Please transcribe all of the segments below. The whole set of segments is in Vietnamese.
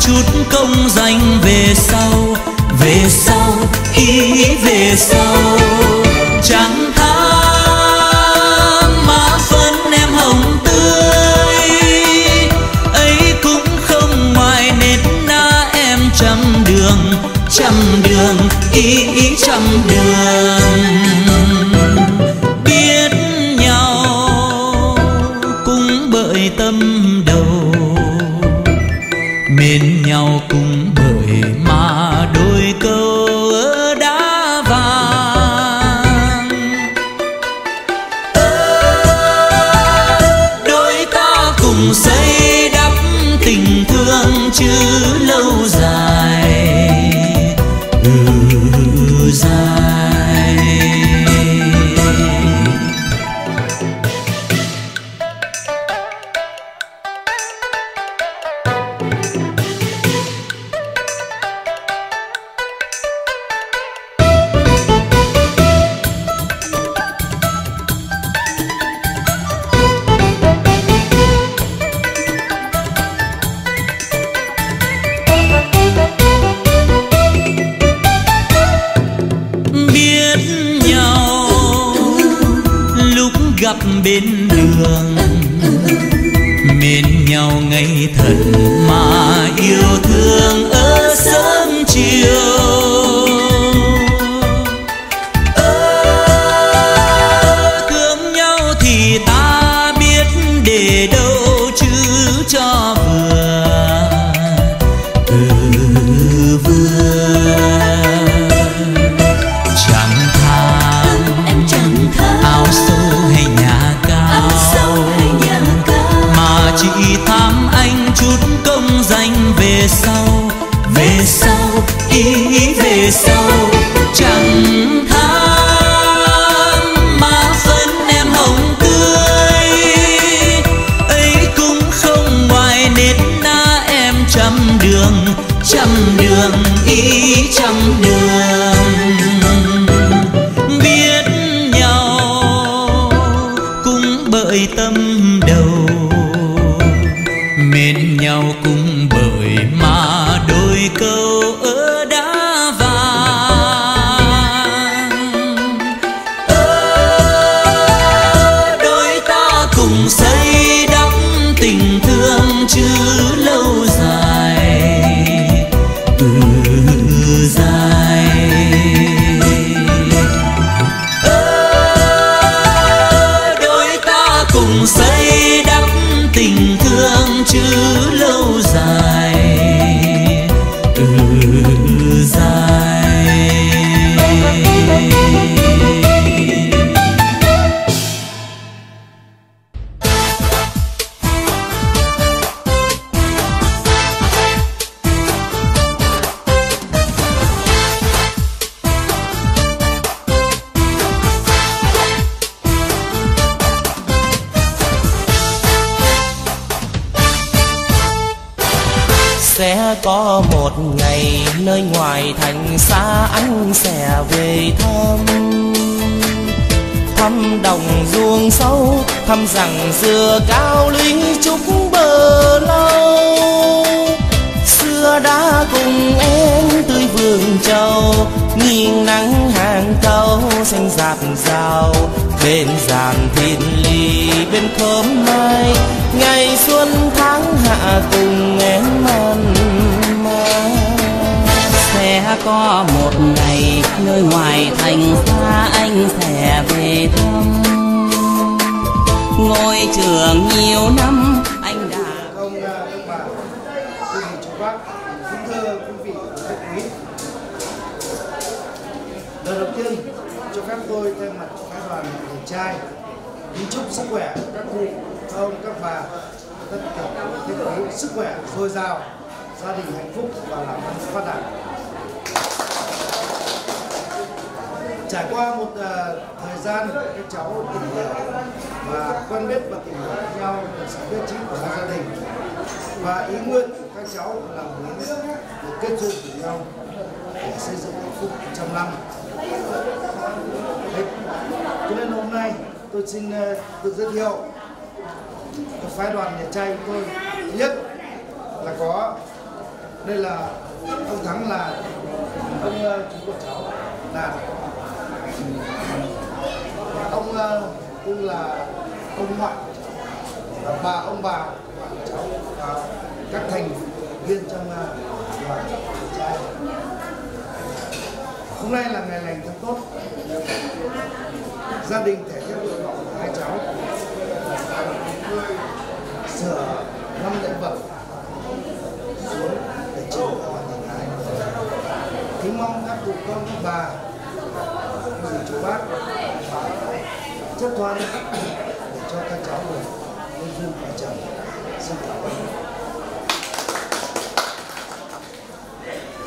chút công danh về sau về sau ý, về sau. Chẳng tham mà phấn em hồng tươi ấy cũng không ngoài nến na em trăm đường trăm đường ý ý trăm đường. Ông tất cả các thiết sức khỏe dồi dào gia đình hạnh phúc và làm ăn phát đạt trải qua một uh, thời gian ờ, ờ, các cháu tìm hiểu và quen biết và tìm hiểu với nhau về sự biết trí của hai gia đình và ý nguyện của các cháu là muốn được kết duyên với nhau để xây dựng hạnh phúc trăm năm Đấy. cho nên hôm nay tôi xin uh, tự giới thiệu phái đoàn nhà trai của tôi. Thứ nhất là có đây là ông thắng là ông ờ, chú của cháu là ông ờ, cũng là ông ngoại và bà ông bà và cháu và các thành viên trong uh, đoàn trai. Hôm nay là ngày lành tháng tốt. Gia đình thể theo nguyện vọng của hai cháu sửa năm lĩnh vật xuống để trình hoàn thành hai kính mong các cụ con các bà dì chú bác chấp thuận để cho các cháu được vui vui và chồng xin cảm ơn.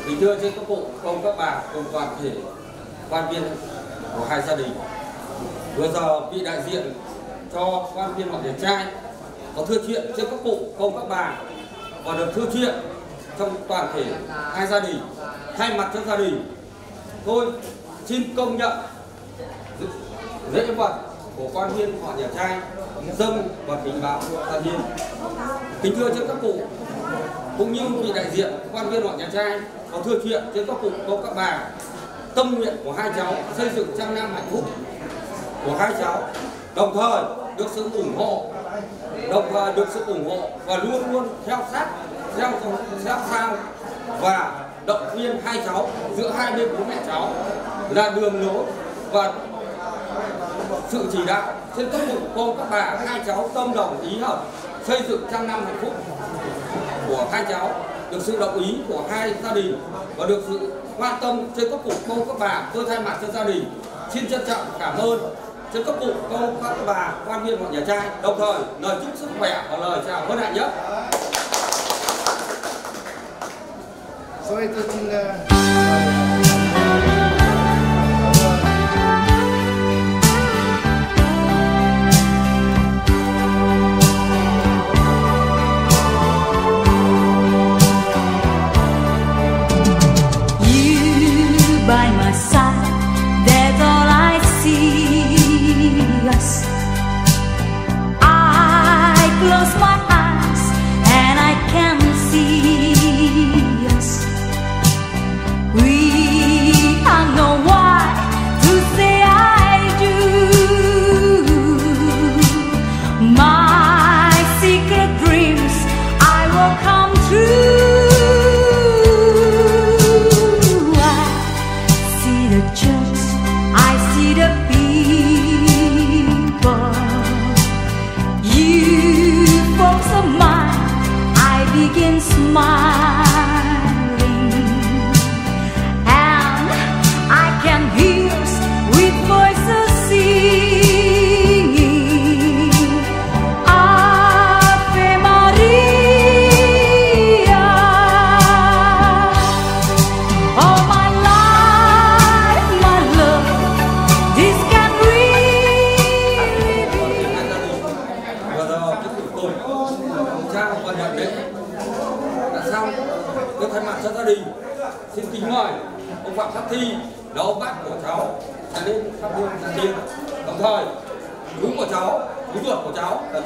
Kính thưa trên các cụ, ông các bà, cùng toàn thể quan viên của hai gia đình. Vừa giờ vị đại diện cho quan viên họ điển trai có thưa chuyện trước các cụ, ông các bà và được thưa chuyện trong toàn thể hai gia đình. Thay mặt cho gia đình, tôi xin công nhận lễ vật của quan viên họ nhà trai dâng và kính báo gia đình. Kính thưa trước các cụ, cũng như vị đại diện quan viên họ nhà trai có thư chuyện trước các cụ cô các bà tâm nguyện của hai cháu xây dựng trăm năm hạnh phúc của hai cháu đồng thời được sự ủng hộ đồng và được sự ủng hộ và luôn luôn theo sát, theo theo sao và động viên hai cháu, giữa hai bên bố mẹ cháu là đường lối và sự chỉ đạo trên các cụ cô các bà, hai cháu tâm đồng ý hợp xây dựng trăm năm hạnh phúc của hai cháu, được sự đồng ý của hai gia đình và được sự quan tâm trên các cụ cô các bà, tôi thay mặt cho gia đình, xin trân trọng, cảm ơn trên các cụ công các bà, quan viên họ nhà trai, đồng thời lời chúc sức khỏe và lời chào hân hạnh nhất rồi, tôi xin ờ,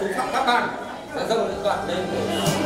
chú phạm các bạn. Sẽ dâng những đoạn lên.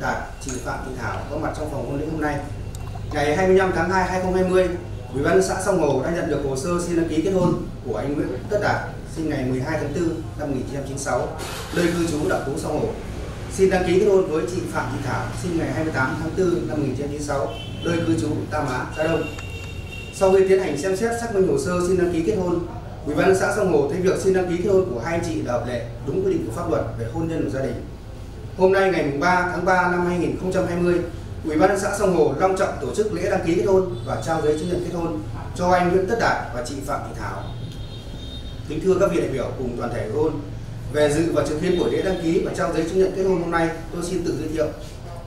Đạt, chị Phạm Thị Thảo có mặt trong phòng hôn lễ hôm nay. Ngày 25 tháng 2 2020, Ủy ban xã Sông Hồ đã nhận được hồ sơ xin đăng ký kết hôn của anh Nguyễn Tất Đạt, sinh ngày 12 tháng 4 năm 1996, nơi cư trú đảo Phú Sông Hồ. Xin đăng ký kết hôn với chị Phạm Thị Thảo, sinh ngày 28 tháng 4 năm 1996, nơi cư trú Tam Á, Gia Đông. Sau khi tiến hành xem xét xác minh hồ sơ xin đăng ký kết hôn, Ủy ban xã Sông Hồ thấy việc xin đăng ký kết hôn của hai anh chị là hợp lệ, đúng quy định của pháp luật về hôn nhân của gia đình. Hôm nay ngày 3 tháng 3 năm 2020, Ủy ban xã Sông Hồ long trọng tổ chức lễ đăng ký kết hôn và trao giấy chứng nhận kết hôn cho anh Nguyễn Tất Đạt và chị Phạm Thị Thảo. Kính thưa các vị đại biểu cùng toàn thể hôn, về dự và chứng kiến buổi lễ đăng ký và trao giấy chứng nhận kết hôn hôm nay, tôi xin tự giới thiệu.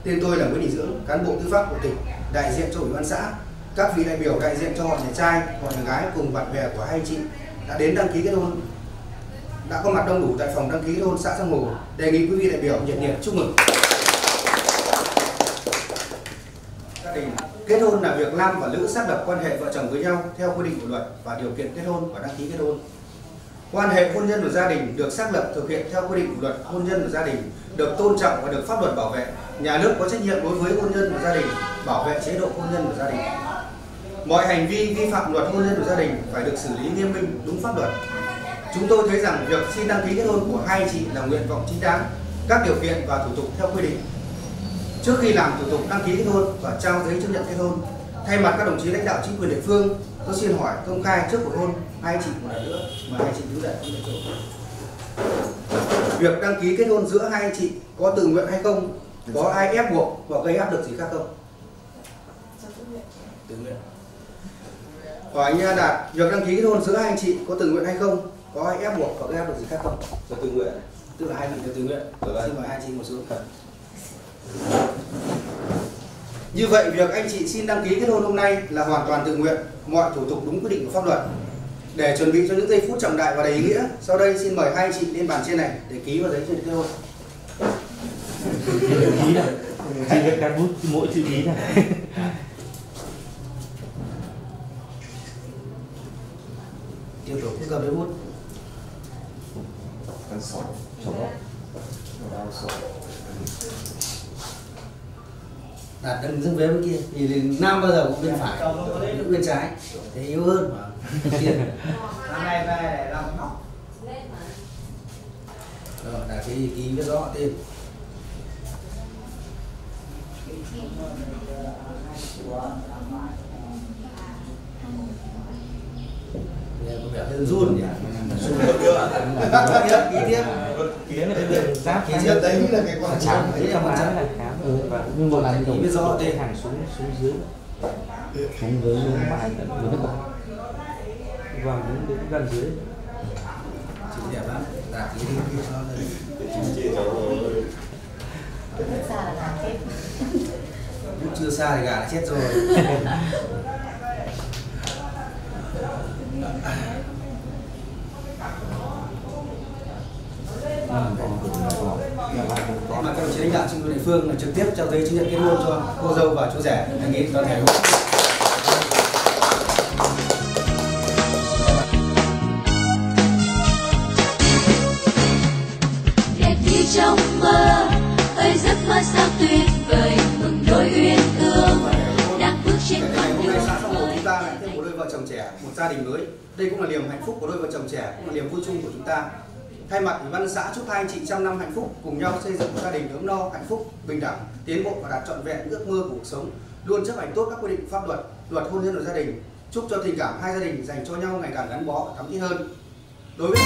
Tên tôi là Nguyễn Đình Dưỡng, cán bộ tư pháp của tỉnh, đại diện cho Ủy ban xã, các vị đại biểu đại diện cho họ nhà trai, họ nhà gái cùng bạn bè của hai anh chị đã đến đăng ký kết hôn đã có mặt đông đủ tại phòng đăng ký kết hôn xã Sông Hồ. Đề nghị quý vị đại biểu nhiệt liệt chúc mừng. Gia đình kết hôn là việc nam và nữ xác lập quan hệ vợ chồng với nhau theo quy định của luật và điều kiện kết hôn và đăng ký kết hôn. Quan hệ hôn nhân của gia đình được xác lập thực hiện theo quy định của luật hôn nhân của gia đình, được tôn trọng và được pháp luật bảo vệ. Nhà nước có trách nhiệm đối với hôn nhân của gia đình, bảo vệ chế độ hôn nhân của gia đình. Mọi hành vi vi phạm luật hôn nhân của gia đình phải được xử lý nghiêm minh đúng pháp luật. Chúng tôi thấy rằng việc xin đăng ký kết hôn của hai chị là nguyện vọng chính đáng, các điều kiện và thủ tục theo quy định. Trước khi làm thủ tục đăng ký kết hôn và trao giấy chứng nhận kết hôn, thay mặt các đồng chí lãnh đạo chính quyền địa phương, tôi xin hỏi công khai trước cuộc hôn hai chị một lần nữa mà hai chị đứng dậy không được Việc đăng ký kết hôn giữa hai anh chị có tự nguyện hay không? Có ai ép buộc hoặc gây áp lực gì khác không? Tự nguyện. Hỏi anh Đạt, việc đăng ký kết hôn giữa hai anh chị có tự nguyện hay không? Có ai ép buộc hoặc áp lực gì khác không? Cho tự nguyện. Tức là hai vị đều tự nguyện. Vâng. Xin mời hai chị một xuống. Như vậy việc anh chị xin đăng ký kết hôn hôm nay là hoàn toàn tự nguyện, mọi thủ tục đúng quy định của pháp luật. Để chuẩn bị cho những giây phút trọng đại và đầy ý nghĩa, sau đây xin mời hai anh chị lên bàn trên này để ký vào giấy chứng nhận kết hôn. ký này chỉ việc cắt bút mỗi chữ ký này Tiếp tục cứ cầm lấy bút. Đặt đứng dưng về bên kia thì nam bao giờ cũng bên phải, nữ bên trái, thế yếu hơn mà. Năm nay về làm nóc Rồi, đặt cái ký viết rõ tên. Đây, có vẻ hơi run nhỉ? Run tiếp, ký tiếp. ký được giáp Ký tiếp đấy là cái quan trọng. đấy là quan trọng. là khám ừ, và nhưng một lần Ký biết rõ tên. hàng xuống xuống dưới xuống dưới xuống mãi tận dưới nước bọt và đến đến gần dưới Chữ đẹp lắm. Đặt ký đi ký cho lên. Lúc chưa xa thì gà đã chết rồi. đó mà các đồng chí lãnh đạo chính quyền địa phương là trực tiếp trao giấy chứng nhận kết hôn cho cô dâu và chú rể đề nghị toàn thể hội trong mơ trẻ, một gia đình mới. Đây cũng là niềm hạnh phúc của đôi vợ chồng trẻ, cũng là niềm vui chung của chúng ta. Thay mặt Ủy ban xã chúc hai anh chị trăm năm hạnh phúc, cùng nhau xây dựng một gia đình ấm no, hạnh phúc, bình đẳng, tiến bộ và đạt trọn vẹn ước mơ của cuộc sống, luôn chấp hành tốt các quy định pháp luật, luật hôn nhân của gia đình. Chúc cho tình cảm hai gia đình dành cho nhau ngày càng gắn bó và thắm thiết hơn. Đối với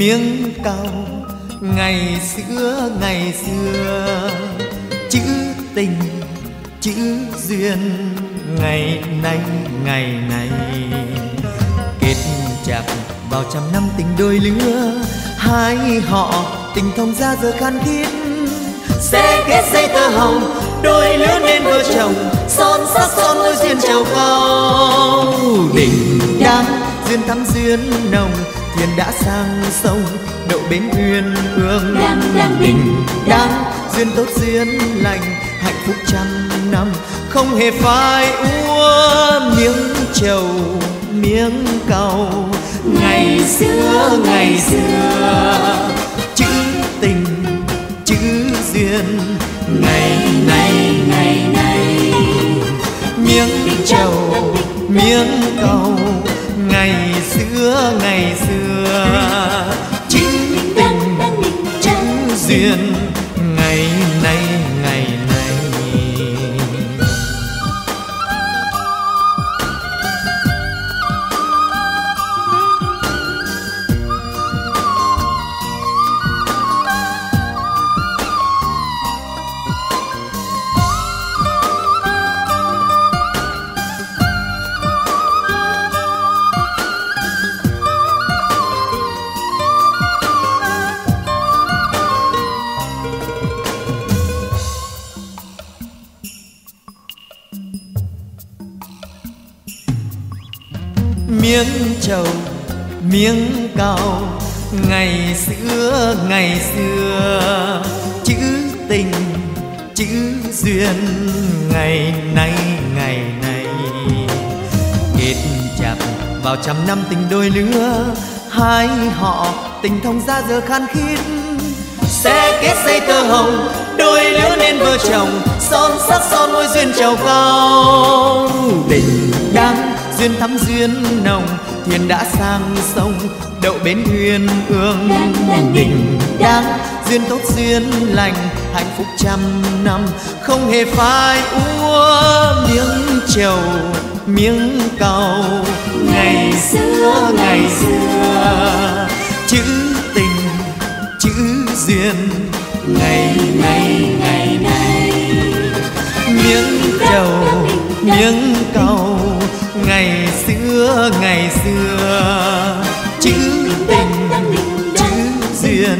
miếng cao, ngày xưa ngày xưa. Chữ tình, chữ duyên, ngày nay, ngày này. Kết chặt vào trăm năm tình đôi lứa, hai họ tình thông ra giờ khan thiết sẽ kết dây tơ hồng, đôi lứa nên vợ chồng, son sắc son đôi duyên trầu cao đình đám duyên thắm duyên nồng thuyền đã sang sông đậu bến uyên ương. Đình đám duyên tốt duyên lành hạnh phúc trăm năm. Không hề phai úa miếng trầu miếng cầu ngày xưa ngày xưa. Chữ tình chữ duyên. Ngày nay ngày nay miếng trầu miếng cầu ngày xưa ngày xưa. Chữ tình chữ duyên ngày xưa. Chữ tình, chữ duyên, ngày nay, ngày này kết chặt vào trăm năm tình đôi lứa, hai họ tình thông ra giờ khan khít. Sẽ kết dây tơ hồng, đôi lứa nên vợ chồng, son sắc son môi duyên trầu cao tình đang duyên thắm duyên nồng, thiên đã sang sông đậu bến thuyền ương. Đình đang duyên tốt duyên lành, hạnh phúc trăm năm. Không hề phai úa miếng trầu, miếng cầu. Ngày xưa ngày xưa, chữ tình, chữ duyên. Ngày ngày ngày nay, miếng trầu, miếng cầu. Ngày xưa ngày xưa chữ tình chữ duyên.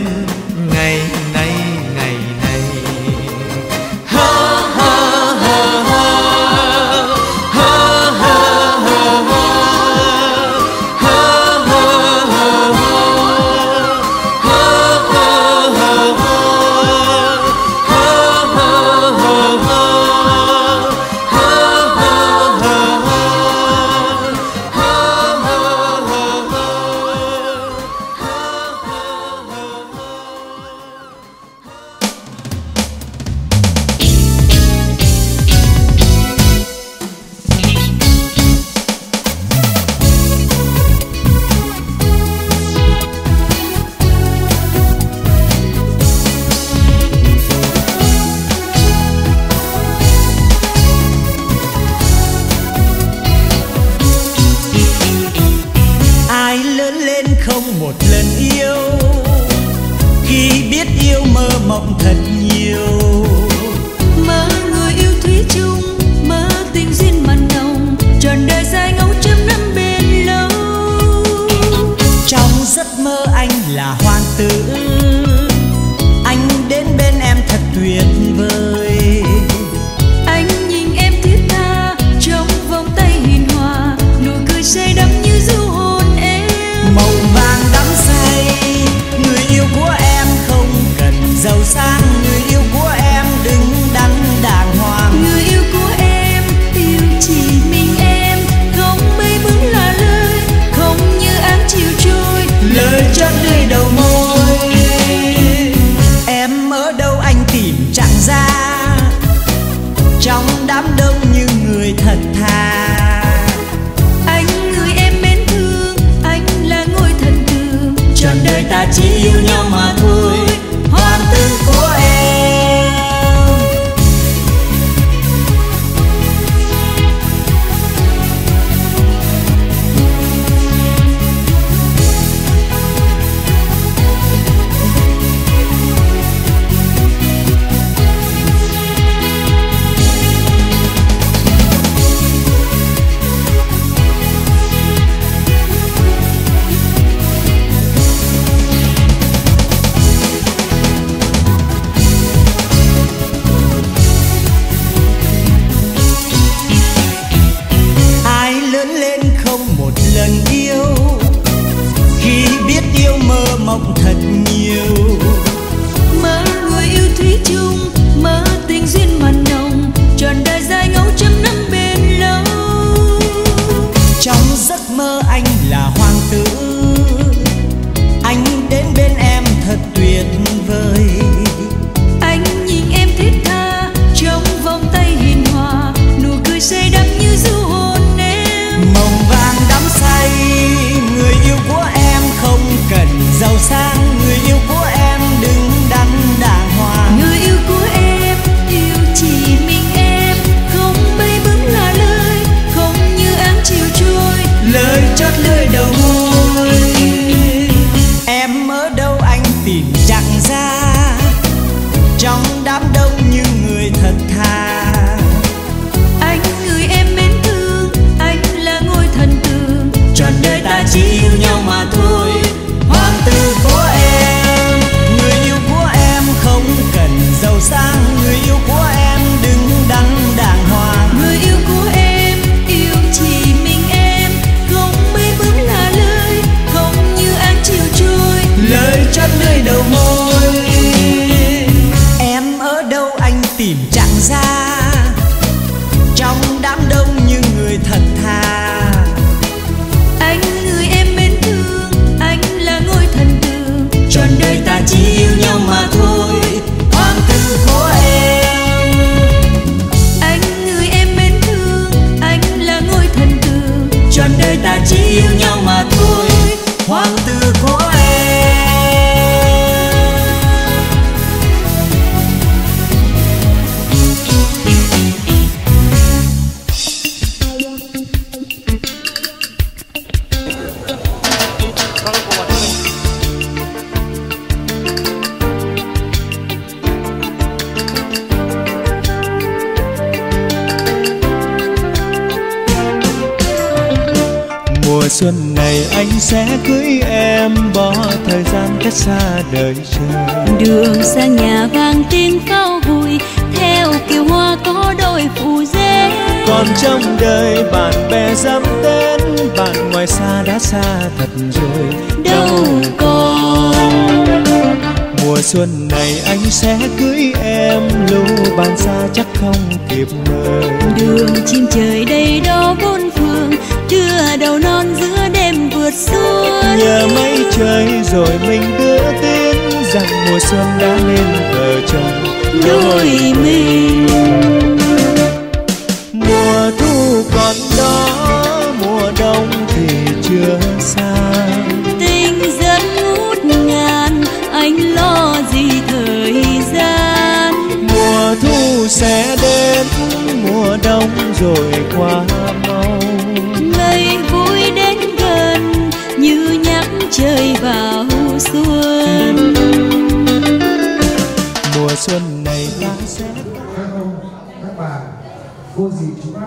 Cô dì chú bác?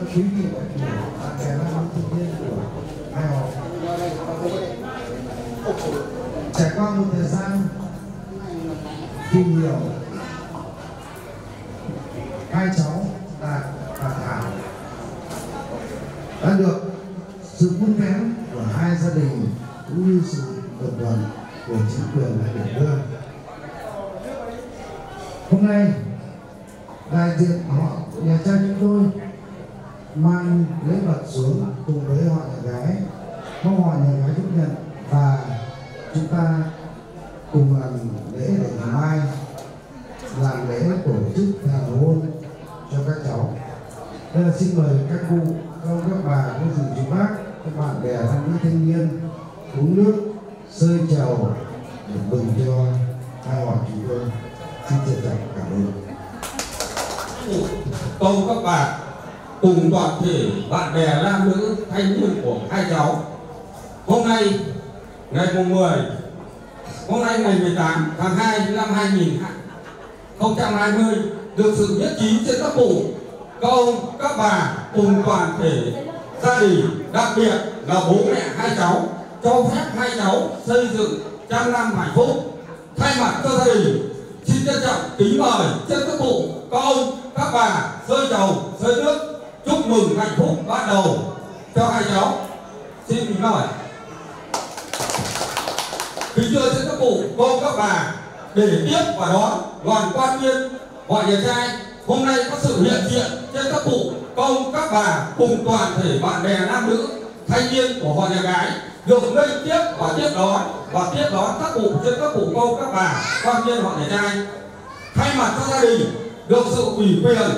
Các quý vị đại biểu bạn bè văn hóa thanh nhiên của hai họ trải qua một thời gian tìm hiểu, hai cháu đạt và thảo đã được sự vun vén của hai gia đình cũng như sự đồng thuận của chính quyền đại biểu đưa hôm nay, đại diện họ nhà trai chúng tôi mang lễ vật xuống cùng với họ nhà gái. Mong họ nhà gái chấp nhận và chúng ta cùng làm lễ để ngày mai làm lễ tổ chức thành hôn cho các cháu. Đây là xin mời các cụ, các ông, các bà các dì, chú bác, các bạn bè nam nữ thanh niên uống nước sơi chào để mừng cho hai họ chúng tôi. Xin trân trọng cảm ơn câu các bạn, cùng toàn thể bạn bè nam nữ, thanh niên của hai cháu. Hôm nay, ngày mùng 10 hôm nay ngày 18 tháng 2 năm 2020 được sự nhất trí trên các cụ các ông, các bà cùng toàn thể gia đình, đặc biệt là bố mẹ hai cháu, cho phép hai cháu xây dựng trăm năm hạnh phúc. Thay mặt cho gia đình, xin trân trọng kính mời trên các cụ các ông các bà rơi chầu rơi nước, chúc mừng hạnh phúc ban đầu cho hai cháu. Xin kính mời kính thưa các cụ cô các bà, để tiếp và đón đoàn quan viên họ nhà trai. Hôm nay có sự hiện diện trên các cụ công các bà cùng toàn thể bạn bè nam nữ, thanh niên của họ nhà gái, được lên tiếp và tiếp đón và tiếp đón các cụ trên các cụ công các bà, quan viên họ nhà trai. Thay mặt cho gia đình được sự ủy quyền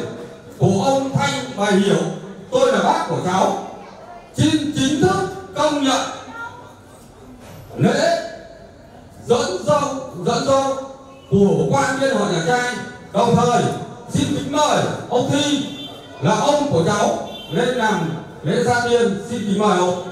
của ông thanh và hiểu. Tôi là bác của cháu. Xin chính thức công nhận lễ dẫn dâu dẫn dâu của quan viên họ nhà trai. Đồng thời, xin kính mời ông thi là ông của cháu lên làm lễ gia tiên. Xin kính mời ông.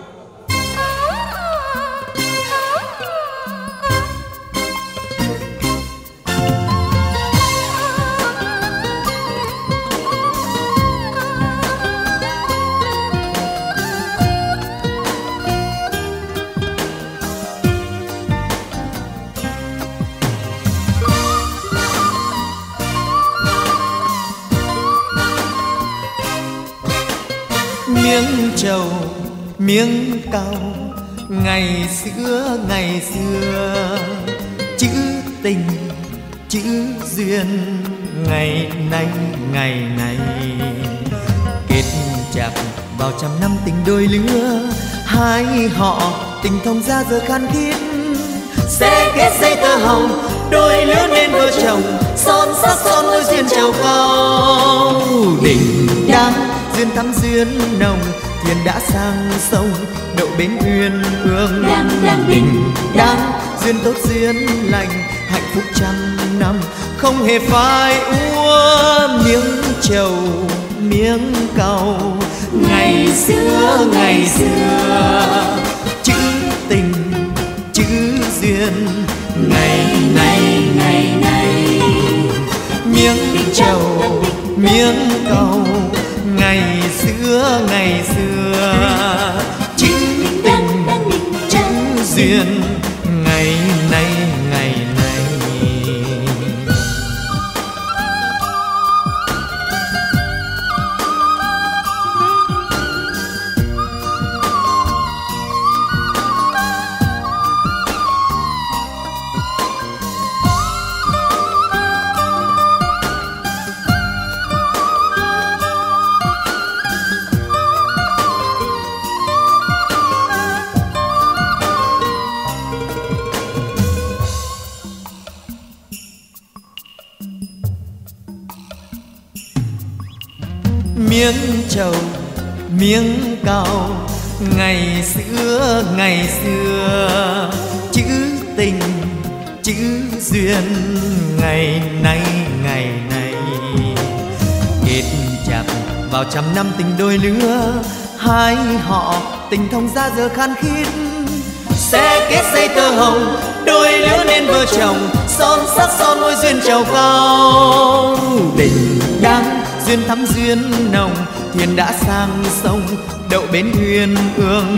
Trầu miếng cau ngày xưa ngày xưa, chữ tình, chữ duyên. Ngày nay, ngày này kết chặt vào trăm năm tình đôi lứa. Hai họ tình thông ra giờ khan thiết sẽ kết dây tơ hồng, đôi lứa nên vợ chồng. Son sắc son môi duyên trầu cao đình đám duyên thắm duyên nồng thuyền đã sang sông đậu bến uyên ương. Đình đám duyên tốt duyên lành hạnh phúc trăm năm. Không hề phai úa miếng trầu miếng cầu ngày xưa ngày xưa. Chữ tình chữ duyên. Ngày nay ngày nay miếng trầu miếng cầu ngày xưa ngày xưa. Chữ tình chữ duyên miếng trầu, miếng cao ngày xưa ngày xưa, chữ tình, chữ duyên. Ngày nay ngày nay, kết chặt vào trăm năm tình đôi lứa. Hai họ tình thông ra giờ khan khít. Sẽ kết dây tơ hồng, đôi lứa nên vợ chồng. Son sắc, son môi duyên trầu cao. Tình đang duyên thắm duyên nồng thuyền đã sang sông đậu bến uyên ương.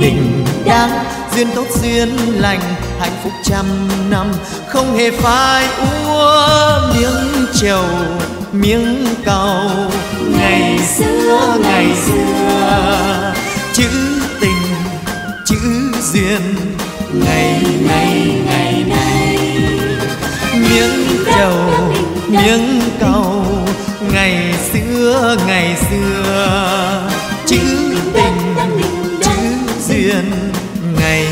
Đình đám duyên tốt duyên lành hạnh phúc trăm năm. Không hề phai úa miếng trầu miếng cầu. Ngày xưa ngày xưa. Chữ tình chữ duyên. Ngày nay ngày nay. miếng trầu miếng cầu ngày xưa ngày xưa. Chữ tình chữ duyên ngày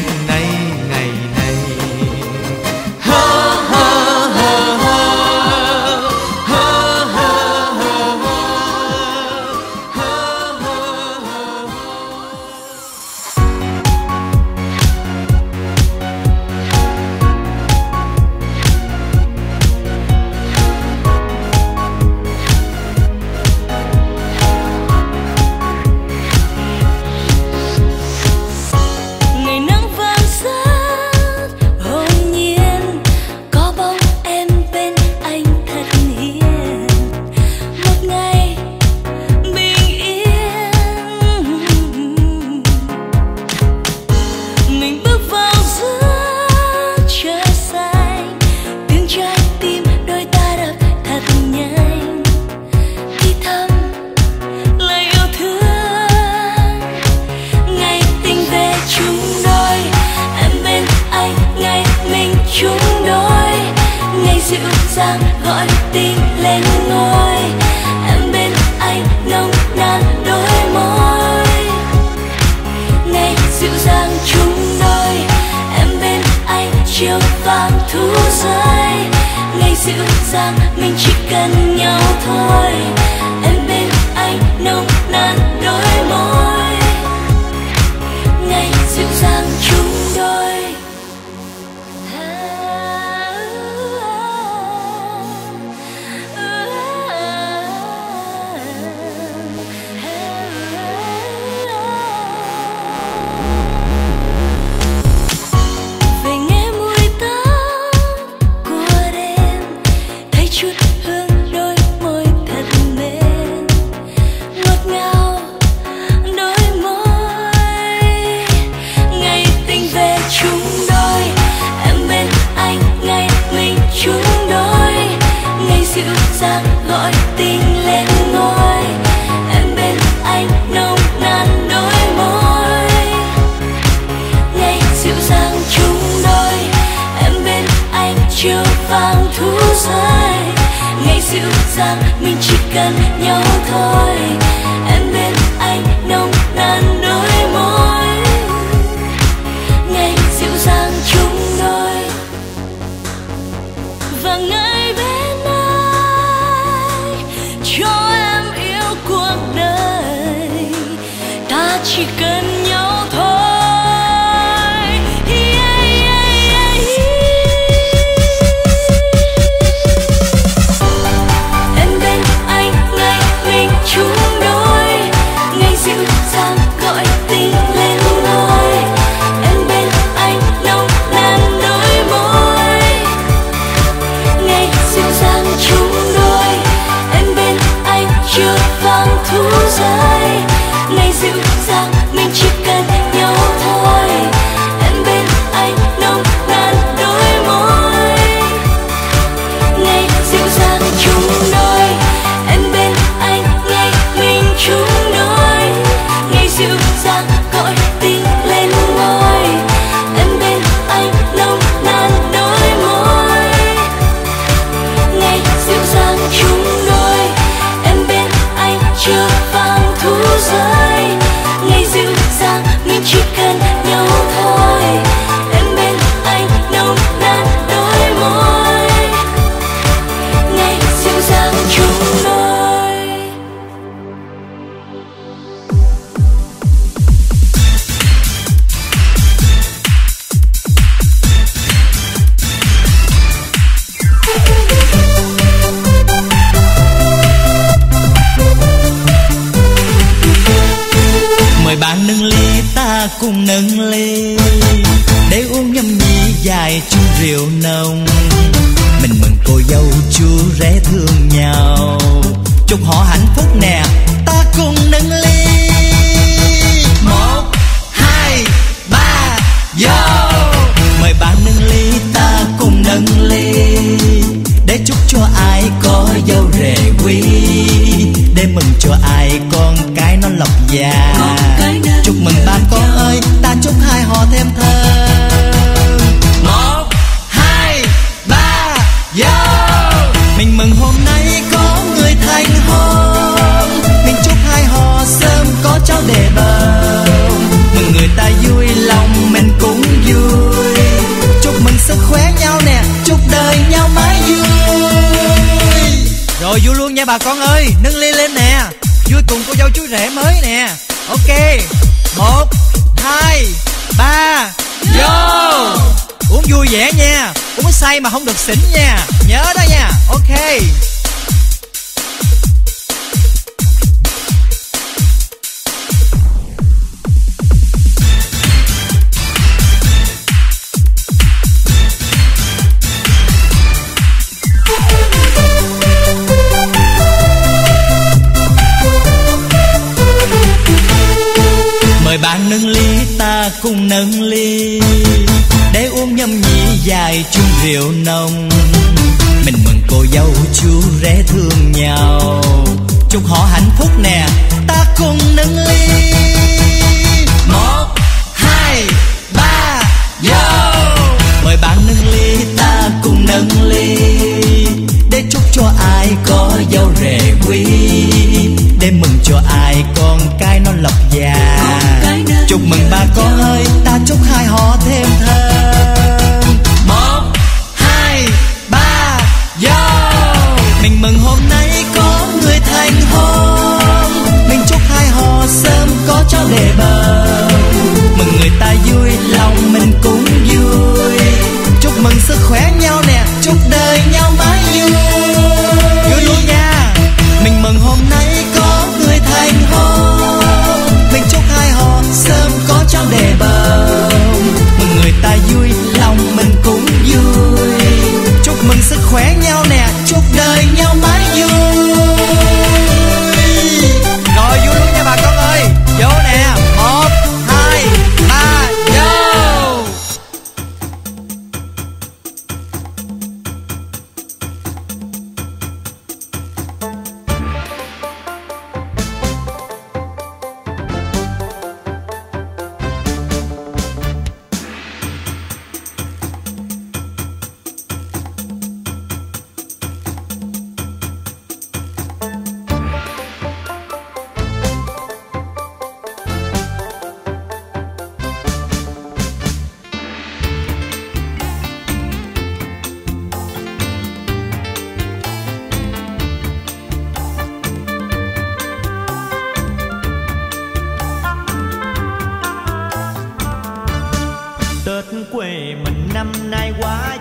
tết quê mình năm nay quá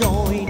rồi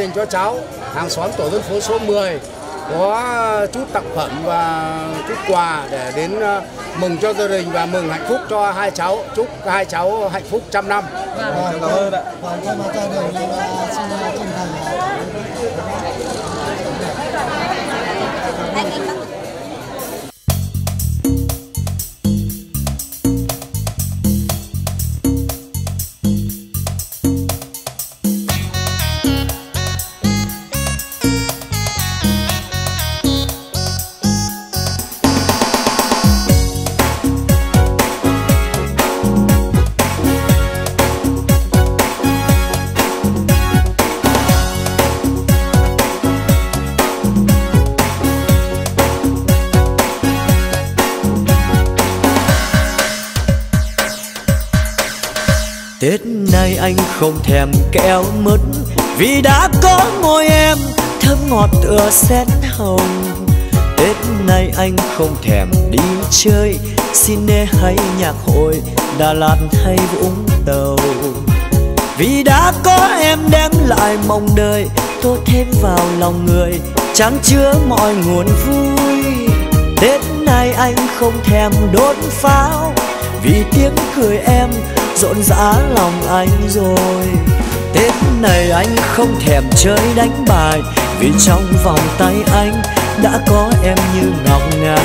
đình cho cháu. Hàng xóm tổ dân phố số 10 có chút tặng phẩm và chút quà để đến à, mừng cho gia đình và mừng hạnh phúc cho hai cháu. Chúc hai cháu hạnh phúc trăm năm. Vâng, cảm ơn ạ. Vâng, thay mặt gia đình em xin chân thành không thèm kẹo mứt, Vì đã có môi em, thơm ngọt tựa sen hồng. Tết nay anh không thèm đi chơi Cine hay nhạc hội, Đà Lạt hay Vũng Tàu. Vì đã có em đem lại mong đời Tô thêm vào lòng người Chan chứa mọi nguồn vui. Tết nay anh không thèm đốt pháo, Vì tiếng cười em rộn rã lòng anh rồi. Tết này anh không thèm chơi đánh bài, Vì trong vòng tay anh đã có em như ngọc ngà.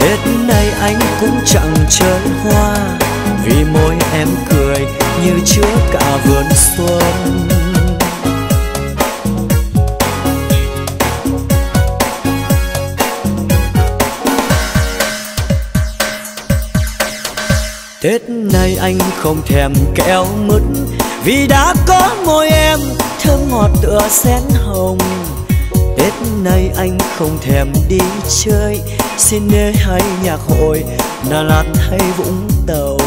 Tết này anh cũng chẳng chơi hoa, vì môi em cười như chứa cả vườn xuân. Tết này anh không thèm kẹo mứt, Vì đã có môi em, thơm ngọt tựa sen hồng. Tết này anh không thèm đi chơi, Xin nê hay nhạc hội, Đà Lạt hay Vũng Tàu.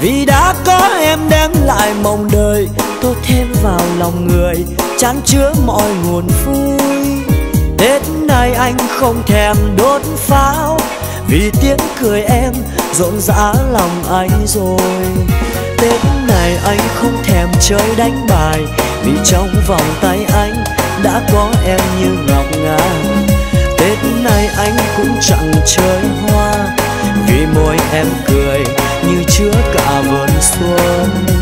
Vì đã có em đem lại mộng đời Tôi thêm vào lòng người, Chán chứa mọi nguồn vui. Tết này anh không thèm đốt pháo vì tiếng cười em rộn rã lòng anh rồi. Tết này anh không thèm chơi đánh bài, Vì trong vòng tay anh đã có em như ngọc ngà. Tết này anh cũng chẳng chơi hoa, Vì môi em cười như chứa cả vườn xuân.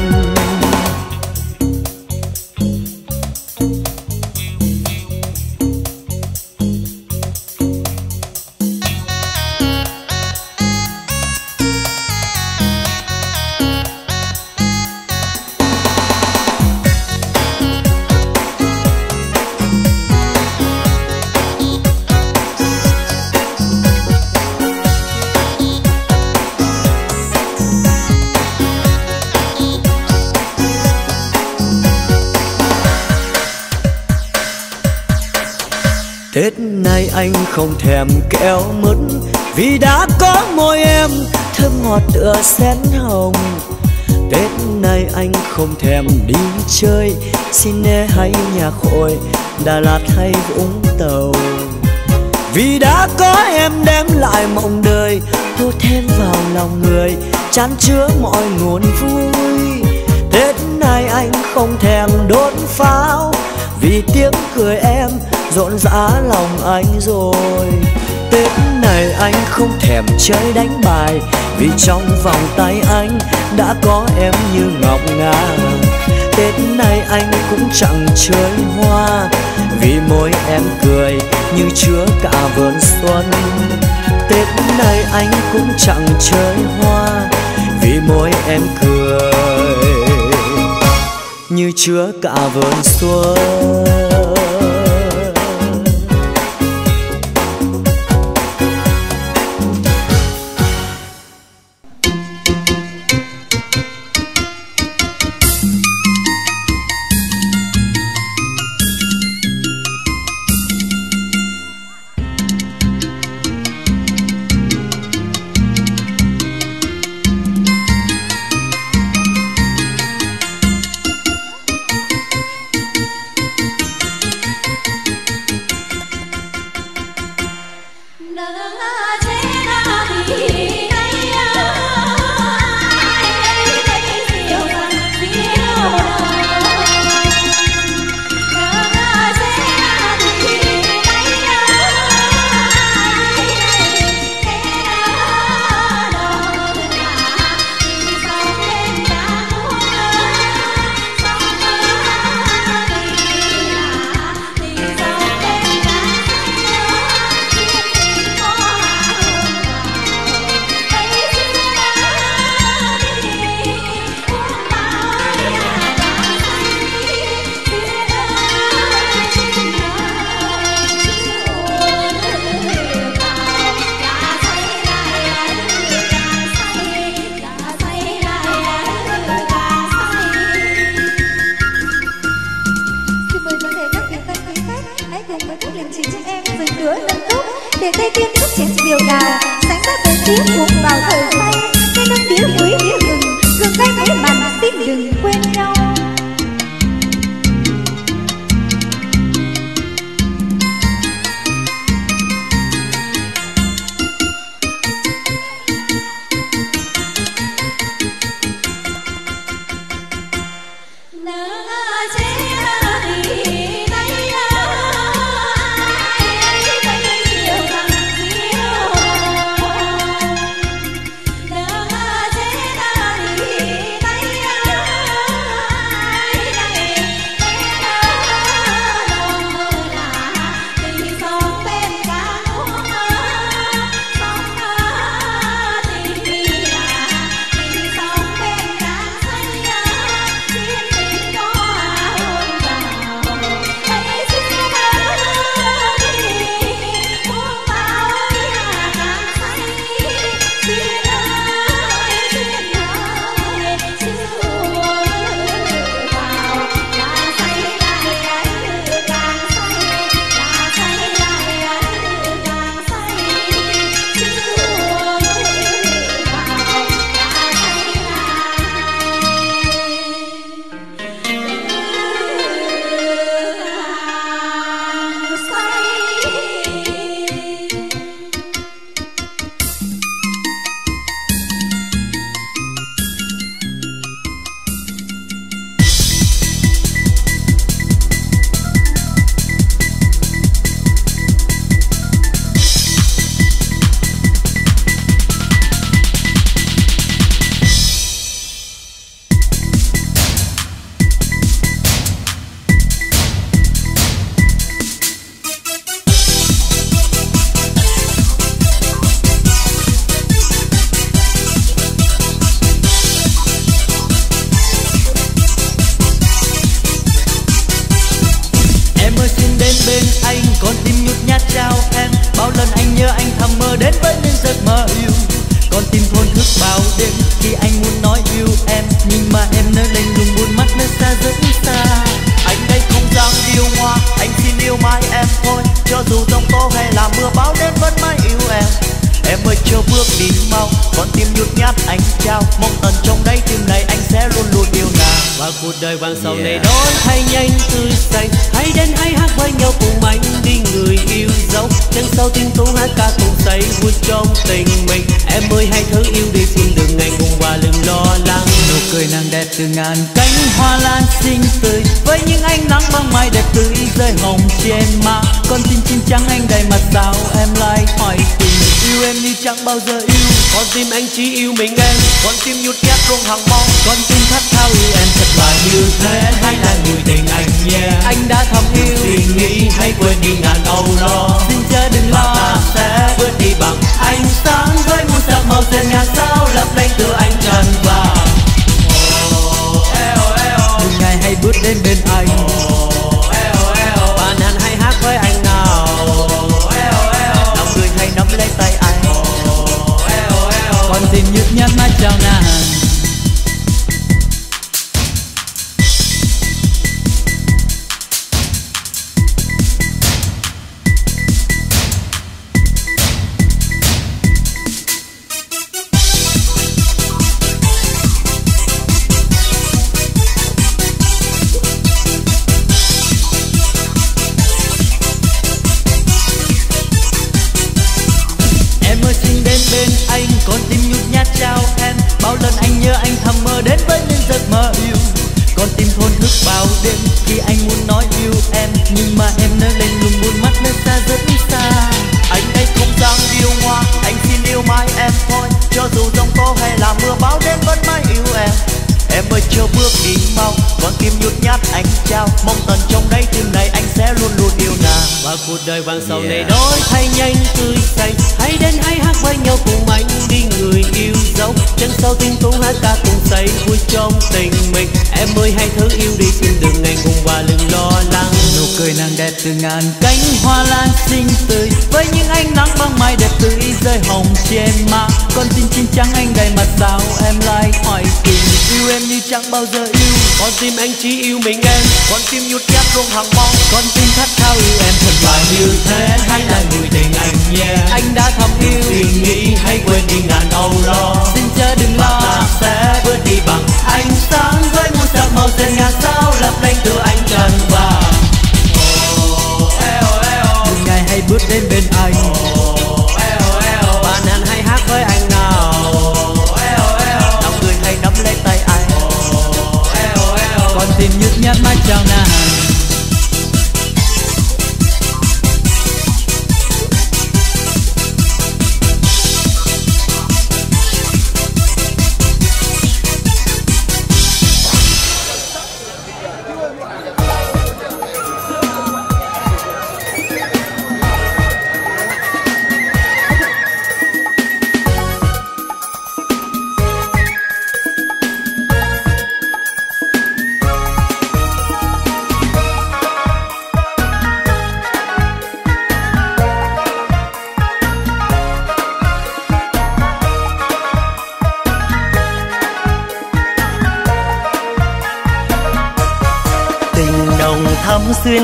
Không thèm kẹo mứt, Vì đã có môi em, thơm ngọt tựa sen hồng. Tết này anh không thèm đi chơi, xin Cine hay nhạc hội, Đà Lạt hay Vũng Tàu. Vì đã có em đem lại mộng đời Tô thêm vào lòng người Chán chứa mọi nguồn vui. Tết này anh không thèm đốt pháo, Vì tiếng cười em rộn rã lòng anh rồi. Tết này anh không thèm chơi đánh bài, Vì trong vòng tay anh đã có em như ngọc ngà. Tết này anh cũng chẳng chơi hoa, Vì môi em cười như chứa cả vườn xuân. Tết này anh cũng chẳng chơi hoa, Vì môi em cười như chứa cả vườn xuân.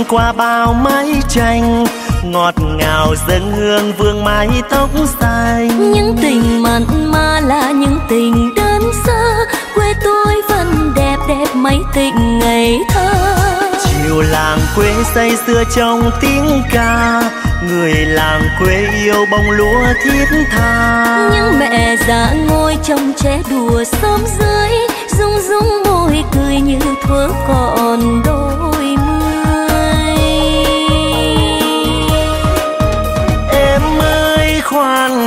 qua bao mái tranh ngọt ngào dân hương vương mái tóc xanh. Những tình mặn mà là những tình đơn sơ quê tôi vẫn đẹp đẹp mấy tình ngày thơ. Chiều làng quê say xưa trong tiếng ca người làng quê yêu bông lúa thiết tha. Những mẹ già ngồi trong trẻ đùa xóm dưới rung rung môi cười như thuở còn đôi.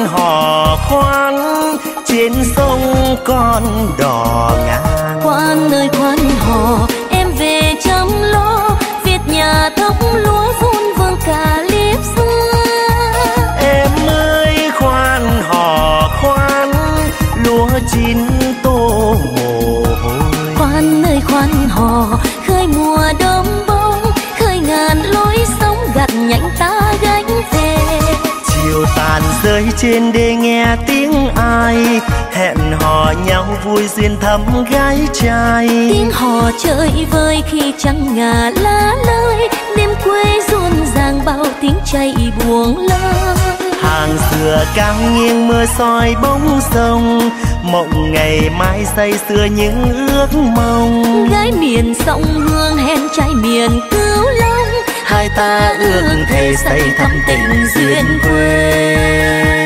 hò khoan trên sông con đò ngang. Quan ơi quan hò rơi trên đê nghe tiếng ai. Hẹn hò nhau vui duyên thắm gái trai. Tiếng hò chơi vơi khi trăng ngà lá lơi. Đêm quê rộn ràng bao tiếng chạy buồn lơ hàng dừa cao nghiêng mưa soi bóng sông. Mộng ngày mai say xưa những ước mong. Gái miền sông hương hẹn trai miền hai ta ước thề xây thắm tình duyên quê.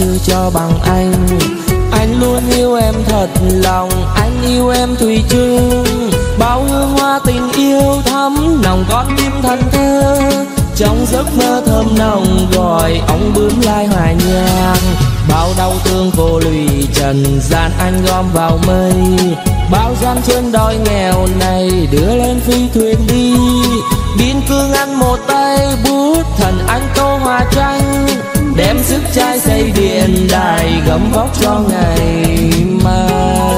Chưa cho bằng anh. Anh luôn yêu em thật lòng Anh yêu em thủy chung. Bao hương hoa tình yêu thắm Nồng con tim thân thơ. Trong giấc mơ thơm nồng Gọi ông bướm lai hòa nhang, Bao đau thương vô lụy trần gian anh gom vào mây. Bao gian trên đói nghèo này Đưa lên phi thuyền đi. Biên cương ăn một tay bút Thần anh câu hòa tranh trai xây điện đài Gấm vóc cho ngày mai.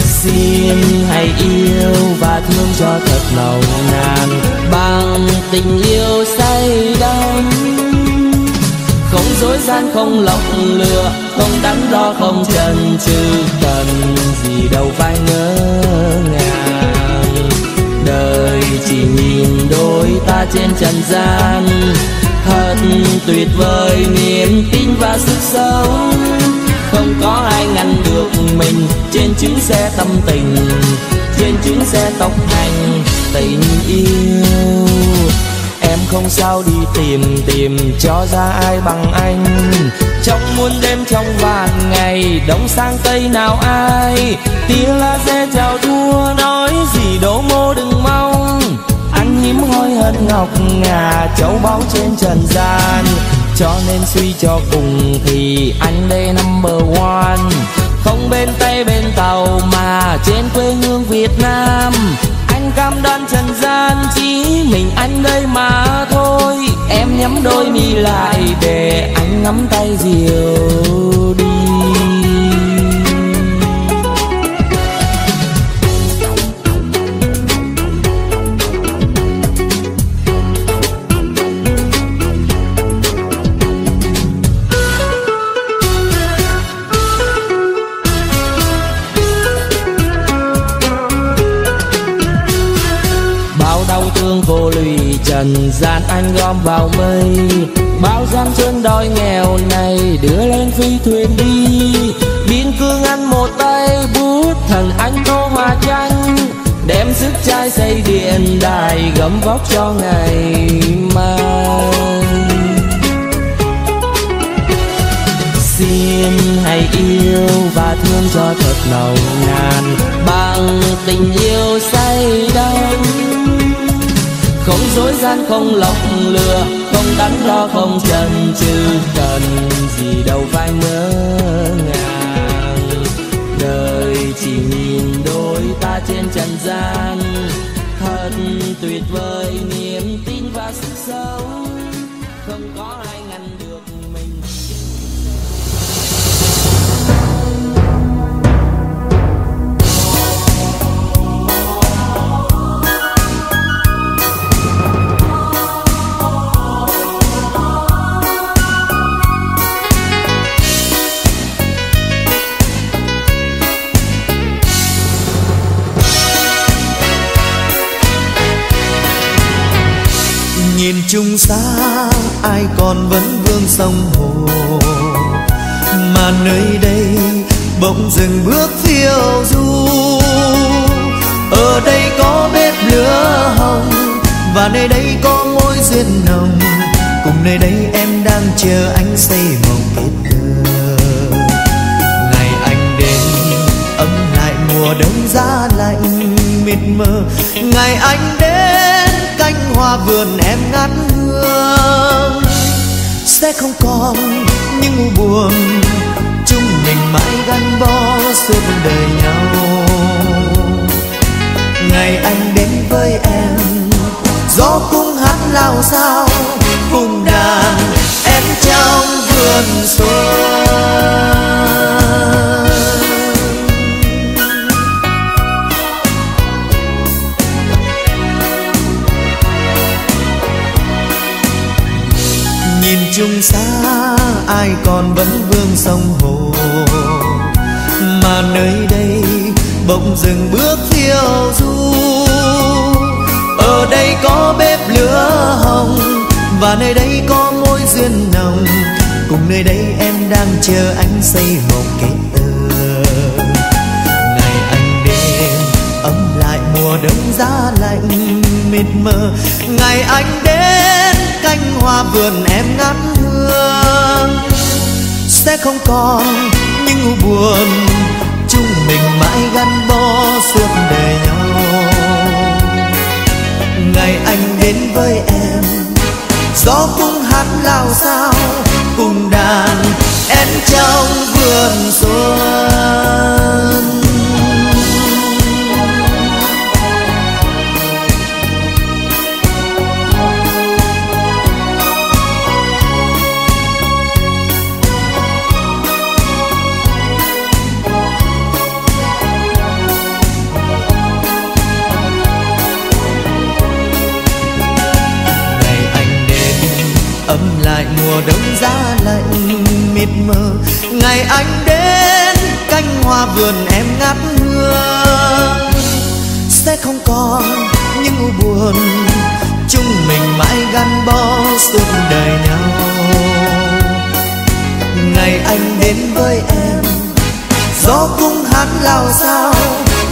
Xin hãy yêu và thương cho thật nồng nàn Bằng tình yêu say đắm. Không dối gian, không lọc lừa, không đắn đo, không chần chừ, cần gì đâu phải ngỡ ngàng chỉ nhìn đôi ta trên trần gian. Thật tuyệt vời niềm tin và sức sống. Không có ai ngăn được mình trên chuyến xe tâm tình, trên chuyến xe tốc hành tình yêu. Em không sao đi tìm tìm cho ra ai bằng anh. Trong muôn đêm, trong vạn ngày, Đông sang tây nào ai. Tia la dê chào thua Nói gì đố mô ngọc ngà Châu báu trên trần gian. Cho nên suy cho cùng Thì anh đây number one. Không bên tay bên Tàu Mà trên quê hương Việt Nam. Anh cam đoan trần gian, chỉ mình anh đây mà thôi. Em nhắm đôi mi lại để anh nắm tay diều đi. Trần gian anh gom vào mây, bao gian chân đói nghèo này đưa lên phi thuyền đi. Biên cương ăn một tay, bút thần anh tô hoa tranh đem sức trai xây điện đài gấm vóc cho ngày mai. Xin hãy yêu và thương cho thật nồng nàn bằng tình yêu say đắm không dối gian, không lọc lừa, không đắn đo, không chần chừ. Cần gì đâu phải ngỡ ngàng. Đời chỉ nhìn đôi ta trên trần gian. Thật tuyệt vời, niềm tin và sức sống. Không có anh. Nhìn chung xa, ai còn vẫn vương sông hồ. Mà nơi đây bỗng dừng bước phiêu du. Ở đây có bếp lửa hồng, và nơi đây có mối duyên nồng. Cùng nơi đây em đang chờ anh xây mộng kết thơ. Ngày anh đến, ấm lại mùa đông giá lạnh mịt mờ. Ngày anh đến hoa vườn em ngát hương. Sẽ không còn những u buồn, chúng mình mãi gắn bó suốt đời nhau. Ngày anh đến với em, gió cũng hát lao sao cùng đàn em trong vườn xuân. Chung xa, ai còn vẫn vương sông hồ. Mà nơi đây bỗng dừng bước phiêu du. Ở đây có bếp lửa hồng, và nơi đây có mối duyên nồng. Cùng nơi đây em đang chờ anh xây một kết tơ ngày anh đến ấm lại mùa đông giá lạnh, mịt mờ. Ngày anh đến cánh hoa vườn em ngát hương. Sẽ không còn những u buồn, chúng mình mãi gắn bó suốt đời nhau. Ngày anh đến với em, gió cũng hát lao sao cùng đàn, em trong vườn xuân. Lại mùa đông giá lạnh, mịt mờ. Ngày anh đến, cánh hoa vườn em ngát hương sẽ không còn những u buồn, chúng mình mãi gắn bó suốt đời nhau. Ngày anh đến với em, gió cũng hát lao sao,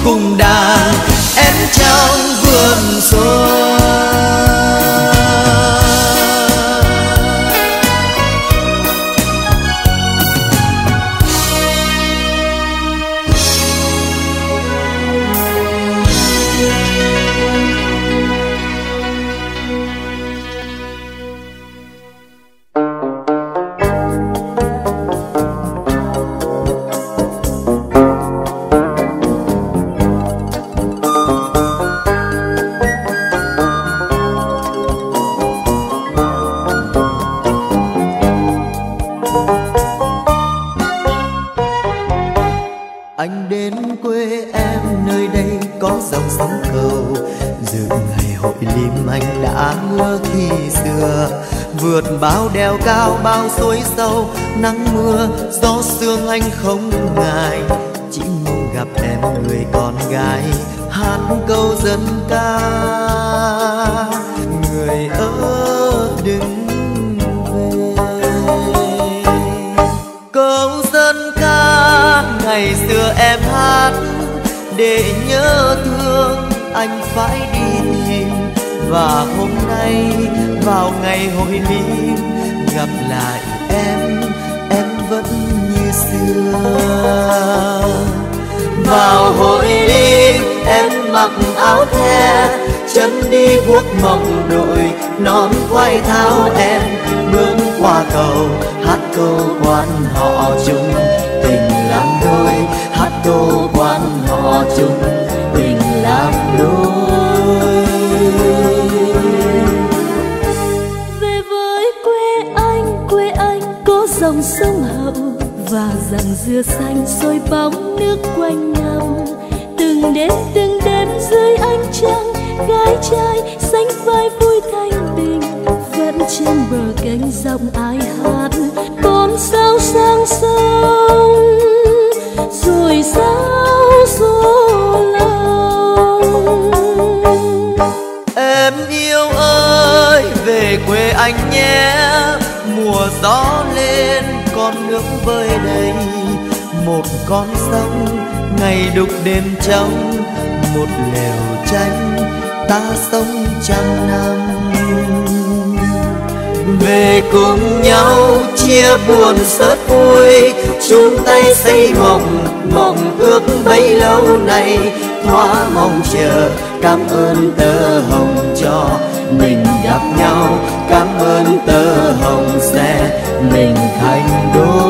cùng đàn em trong vườn xuân. Bao suối sâu nắng mưa, gió sương anh không ngại. Chỉ mong gặp em người con gái, hát câu dân ca. Người ở đừng về. Câu dân ca, ngày xưa em hát. Để nhớ thương, anh phải đi tìm. Và hôm nay, vào ngày hội lim gặp lại em em vẫn như xưa. Vào hội đi, em mặc áo the, chân đi guốc mộng đội nón quay tháo em, bước qua cầu, hát câu quan họ chung, tình làm đôi, hát câu quan họ chung. Sông hậu và rằng dừa xanh soi bóng nước quanh năm. Từng đêm từng đêm dưới ánh trăng, gái trai nước vơi đầy. Một con sông ngày đục đêm trong một lều tranh ta sống trăm năm. Về cùng nhau chia buồn sớt vui, chung tay xây mộng mộng ước bấy lâu nay. Thỏa mong chờ, cảm ơn tơ hồng cho mình gặp nhau cảm ơn tơ hồng xe mình thành đôi.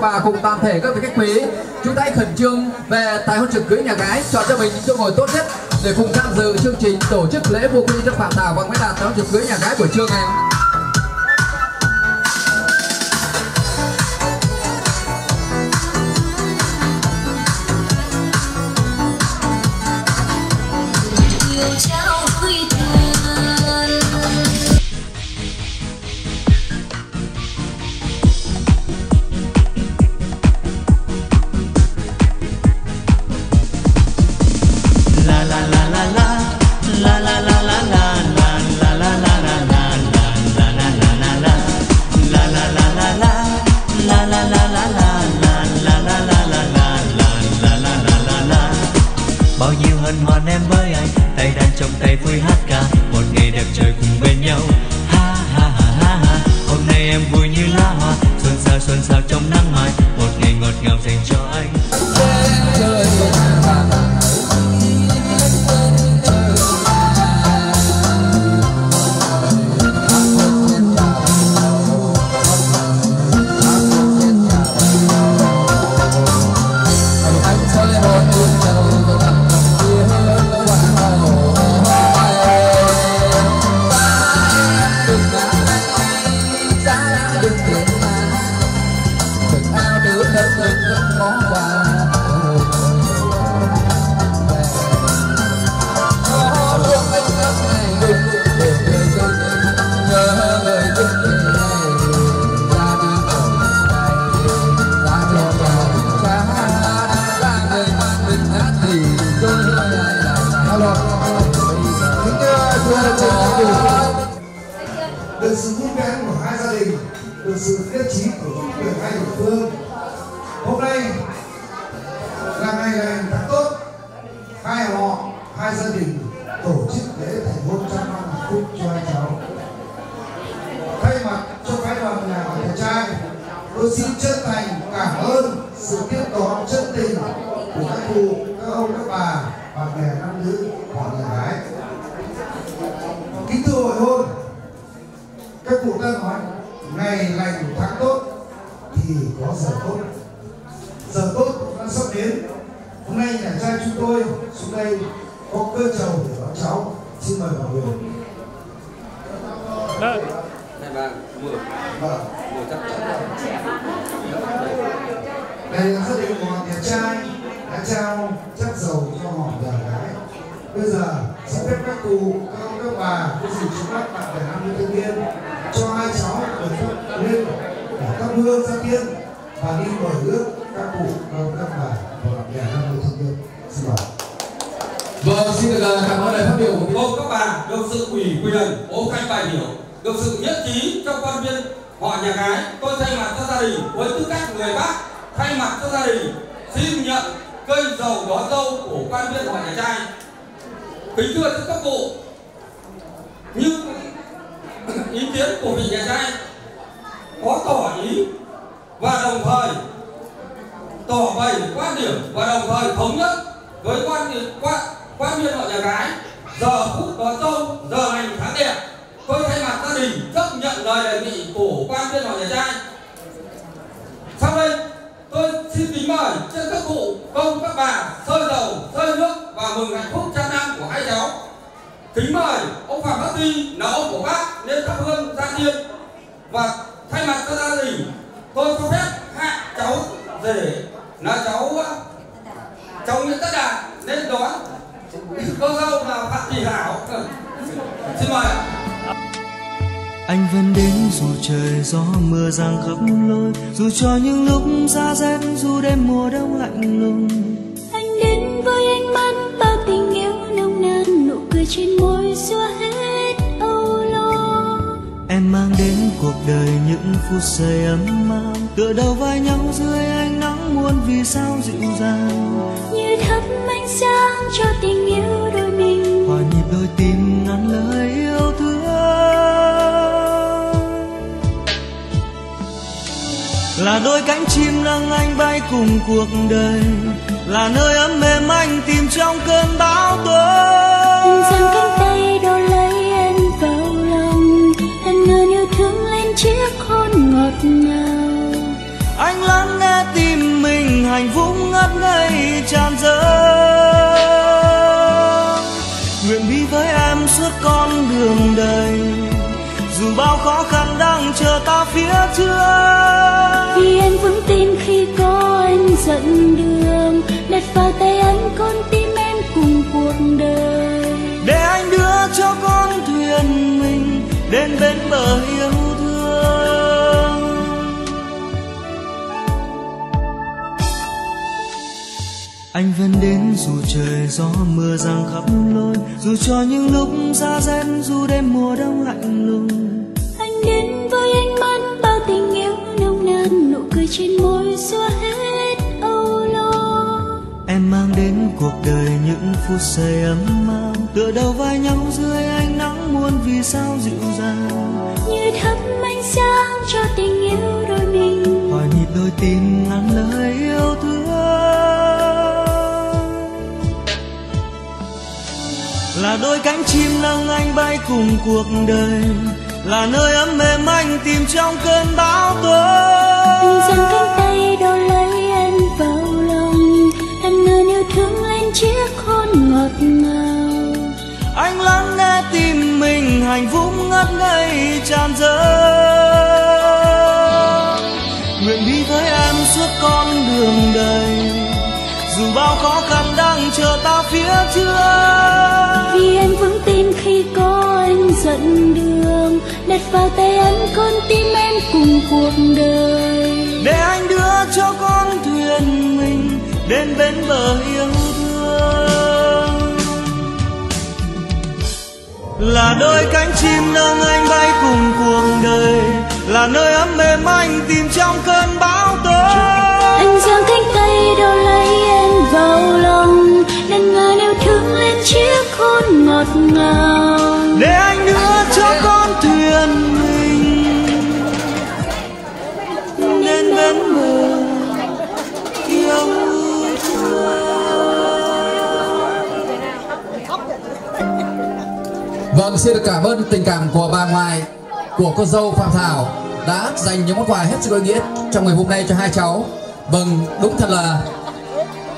và cùng toàn thể các vị khách quý. Chúng ta hãy khẩn trương về tại hôn trường cưới nhà gái chọn cho mình những chỗ ngồi tốt nhất để cùng tham dự chương trình tổ chức lễ vô quy cho bản thảo bằng máy đạt tại hôn trường cưới nhà gái của trường em suốt con đường đời dù bao khó khăn đang chờ ta phía trước. Vì anh vững tin khi có anh dẫn đường đặt vào tay anh con tim em cùng cuộc đời. Để anh đưa cho con thuyền mình đến bên bờ yêu anh vẫn đến dù trời gió mưa giăng khắp lối dù cho những lúc xa rét dù đêm mùa đông lạnh lùng. Anh đến với ánh mắt bao tình yêu nồng nàn nụ cười trên môi xóa hết âu lo. Em mang đến cuộc đời những phút giây ấm áp tựa đầu vai nhau dưới ánh nắng muôn vì sao dịu dàng. Như thắp ánh sáng cho tình yêu đôi mình. Hỏi nhịp đôi tim ngắn lời yêu thương là đôi cánh chim nâng anh bay cùng cuộc đời. Là nơi ấm êm anh tìm trong cơn bão tố. Giang cánh tay đo lấy em vào lòng. Anh ngờ yêu thương lên chiếc hôn ngọt ngào. Anh lắng nghe tim mình hạnh phúc ngất ngây tràn dâng nguyện đi với em suốt con đường đời. Dù bao khó khăn đang chờ ta phía trước. Vì anh vững tin khi có anh dẫn đường đặt vào tay anh con tim em cùng cuộc đời. Để anh đưa cho con thuyền mình đến bên bờ yêu thương. Là đôi cánh chim nâng anh bay cùng cuộc đời là nơi ấm êm anh tìm trong cơn bão tố anh giang cánh tay đo lấy chiếc hôn ngọt ngào. Để anh đưa cho con thuyền mình. Đến bên bờ yêu Vâng, xin được cảm ơn tình cảm của bà ngoại, của cô dâu Phạm Thảo đã dành những món quà hết sức ý nghĩa trong ngày hôm nay cho hai cháu. Vâng, đúng thật là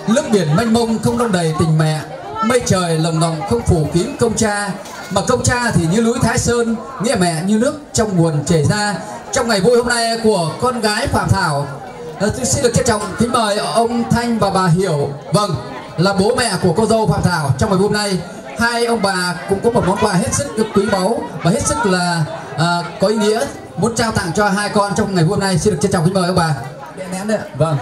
nước biển mênh mông không đông đầy tình mẹ, mây trời lồng lồng không phủ kín công cha, mà công cha thì như núi Thái Sơn, nghĩa mẹ như nước trong nguồn chảy ra. Trong ngày vui hôm nay của con gái Phạm Thảo, ờ, tôi xin được trân trọng kính mời ông Thanh và bà Hiểu, vâng, là bố mẹ của cô dâu Phạm Thảo. Trong ngày hôm nay hai ông bà cũng có một món quà hết sức quý báu và hết sức là à, có ý nghĩa muốn trao tặng cho hai con trong ngày hôm nay. Xin được trân trọng kính mời ông bà. Đen nén đấy vâng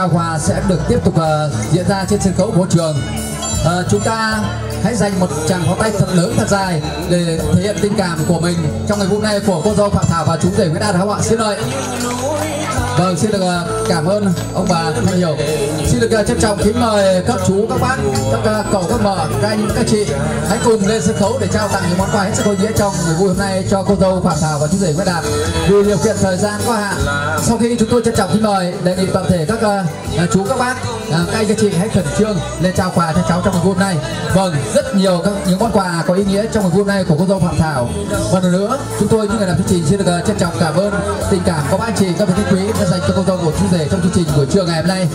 trao quà sẽ được tiếp tục uh, diễn ra trên sân khấu của trường. uh, chúng ta hãy dành một tràng pháo tay thật lớn thật dài để thể hiện tình cảm của mình trong ngày hôm nay của cô dâu Phạm Thảo và chú rể Nguyễn An không ạ? Xin mời. Vâng, xin được à, cảm ơn ông bà rất nhiều. Xin được à, trân trọng kính mời các chú, các bác, các à, cậu, các mợ, các anh, các chị hãy cùng lên sân khấu để trao tặng những món quà hết sức có ý nghĩa trong ngày vui hôm nay cho cô dâu Phạm Thảo và chú rể Nguyễn Đạt. Vì điều kiện thời gian có hạn, sau khi chúng tôi trân trọng kính mời đề nghị toàn thể các uh, chú, các bác, uh, các anh, các chị hãy khẩn trương lên trao quà cho cháu trong ngày vui hôm nay. Vâng, rất nhiều các những món quà có ý nghĩa trong ngày vui hôm nay của cô dâu Phạm Thảo. Một lần nữa, chúng tôi những người làm chương trình xin được trân trọng cảm ơn tình cảm của các anh chị, các vị khách quý dành cho cô dâu của chú rể trong chương trình buổi trưa ngày hôm nay.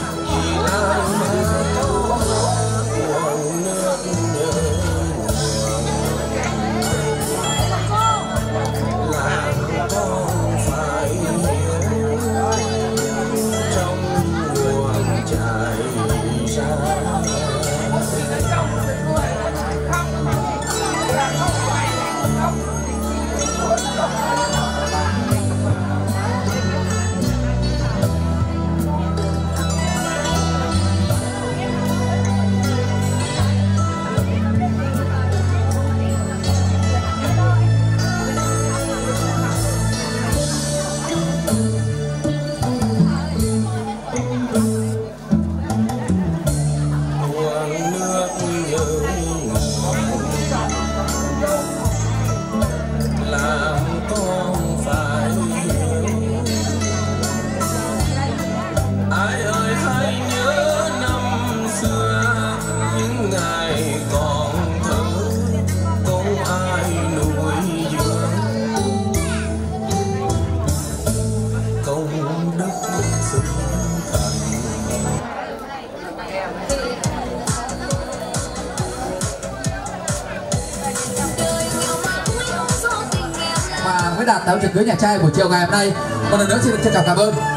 Với tiệc cưới nhà trai buổi chiều ngày hôm nay. Một lần nữa xin được trân trọng cảm ơn.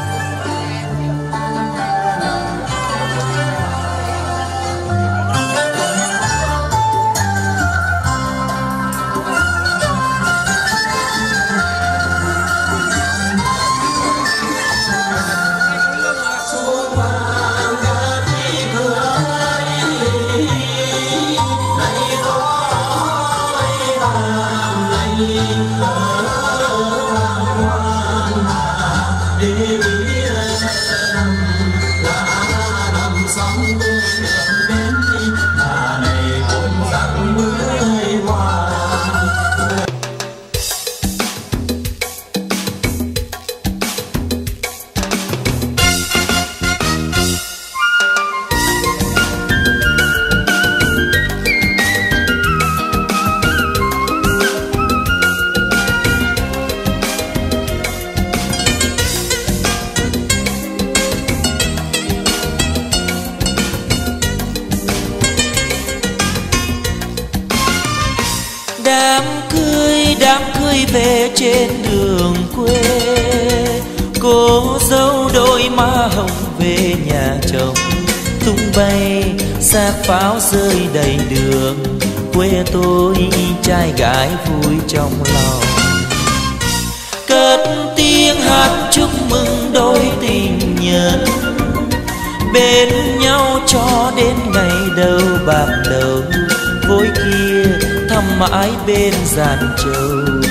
Bên giàn trầu,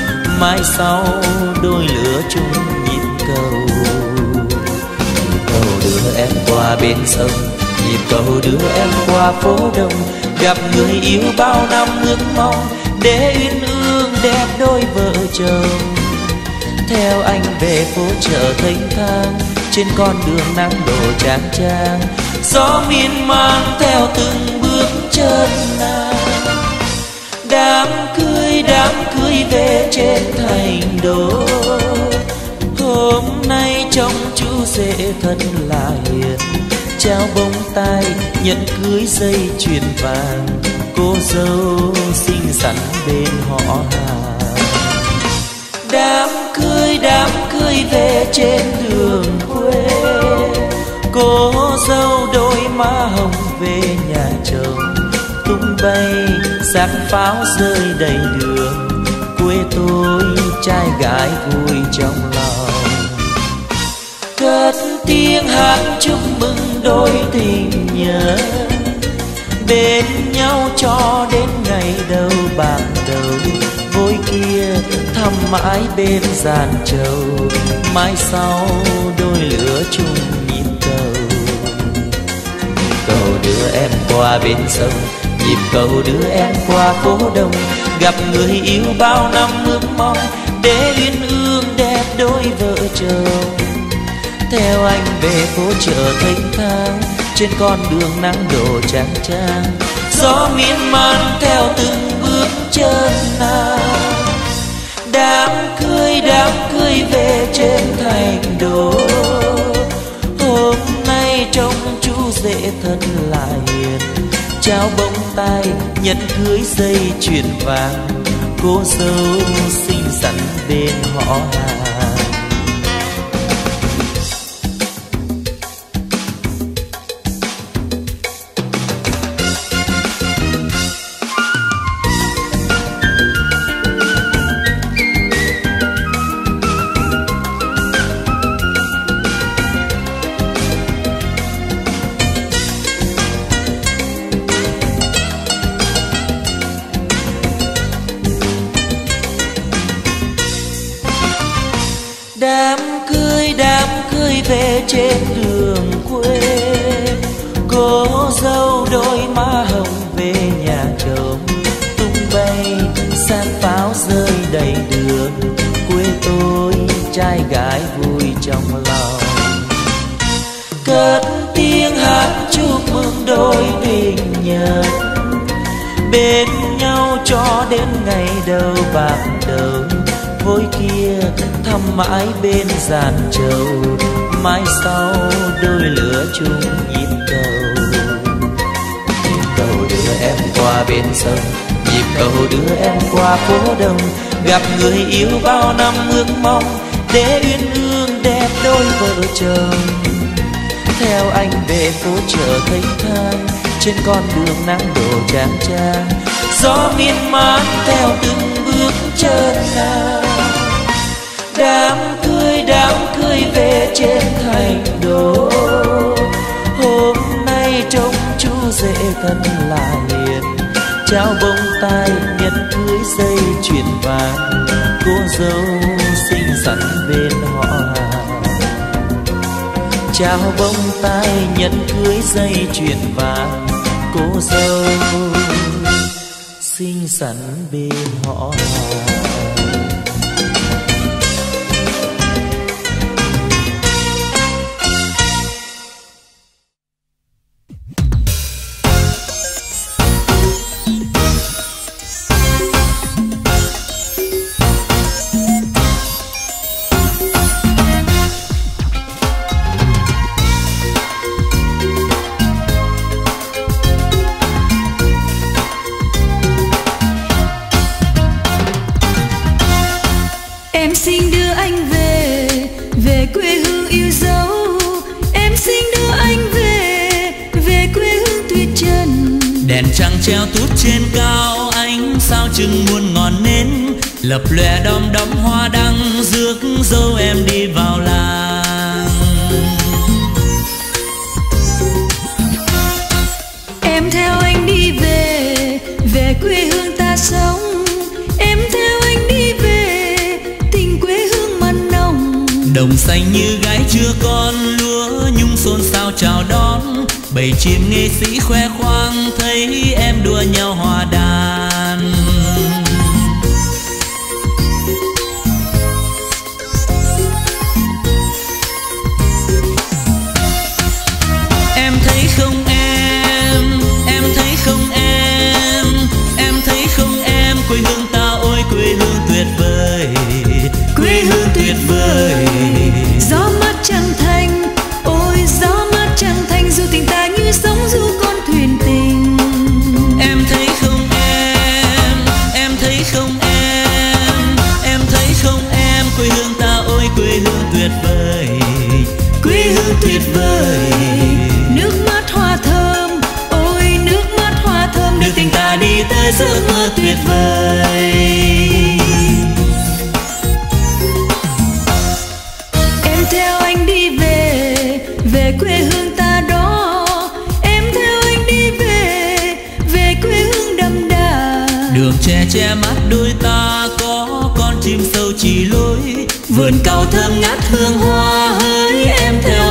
mai sau đôi lửa chung nhịp cầu. Nhịp cầu đưa em qua bên sông, nhịp cầu đưa em qua phố đông. Gặp người yêu bao năm ước mong, để uyên ương đẹp đôi vợ chồng. Theo anh về phố chợ thanh thang, trên con đường nắng đổ trang trang. Gió miên man theo từng bước chân nàng đám đám cưới về trên thành đô. Hôm nay trong chú rể thật là hiền, trao bông tai nhận cưới dây chuyền vàng. Cô dâu xinh xắn bên họ hàng. Đám cưới đám cưới về trên đường quê. Cô dâu đôi má hồng về nhà chồng bay sắc pháo rơi đầy đường. Quê tôi, trai gái vui trong lòng. Cất tiếng hát chúc mừng đôi tình nhân bên nhau cho đến ngày đầu bạc đầu. Vui kia thăm mãi bên giàn trầu. Mai sau đôi lửa chung nhịp cầu. Cầu đưa em qua bên sông nhịp cầu đưa em qua phố đông. Gặp người yêu bao năm ước mong, để uyên ương đẹp đôi vợ chồng. Theo anh về phố chợ thanh thang, trên con đường nắng đổ trang trang gió miên man theo từng bước chân nàng đám cưới đám cưới về trên thành đô. Hôm nay trông chú rể thật là hiền trao bông tai, nhận cưới dây chuyền vàng. Cô dâu xinh xắn bên họ hàng. đâu bạc đầu vối kia, thăm mãi bên giàn trầu mai sau đôi lửa chung nhịp cầu. Nhịp cầu đưa em qua bên sông, nhịp cầu đưa em qua phố đông. Gặp người yêu bao năm ước mong, để uyên ương đẹp đôi vợ chồng. Theo anh về phố chợ thanh thang, trên con đường nắng đổ trang trang gió miên man theo từng bước chân nàng. Đám cưới đám cưới về trên thành đô. Hôm nay trông chú rể thân là hiền. Trao bông tai nhẫn cưới dây chuyền vàng cô dâu xinh xắn bên họ trao bông tai nhẫn cưới dây chuyền vàng cô dâu sẵn bên họ. hàng về quê hương ta đó. Em theo anh đi về về quê hương đậm đà. Đường che che mắt đôi ta có, con chim sâu chỉ lối, vườn cao thơm ngát hương hoa hới. Em theo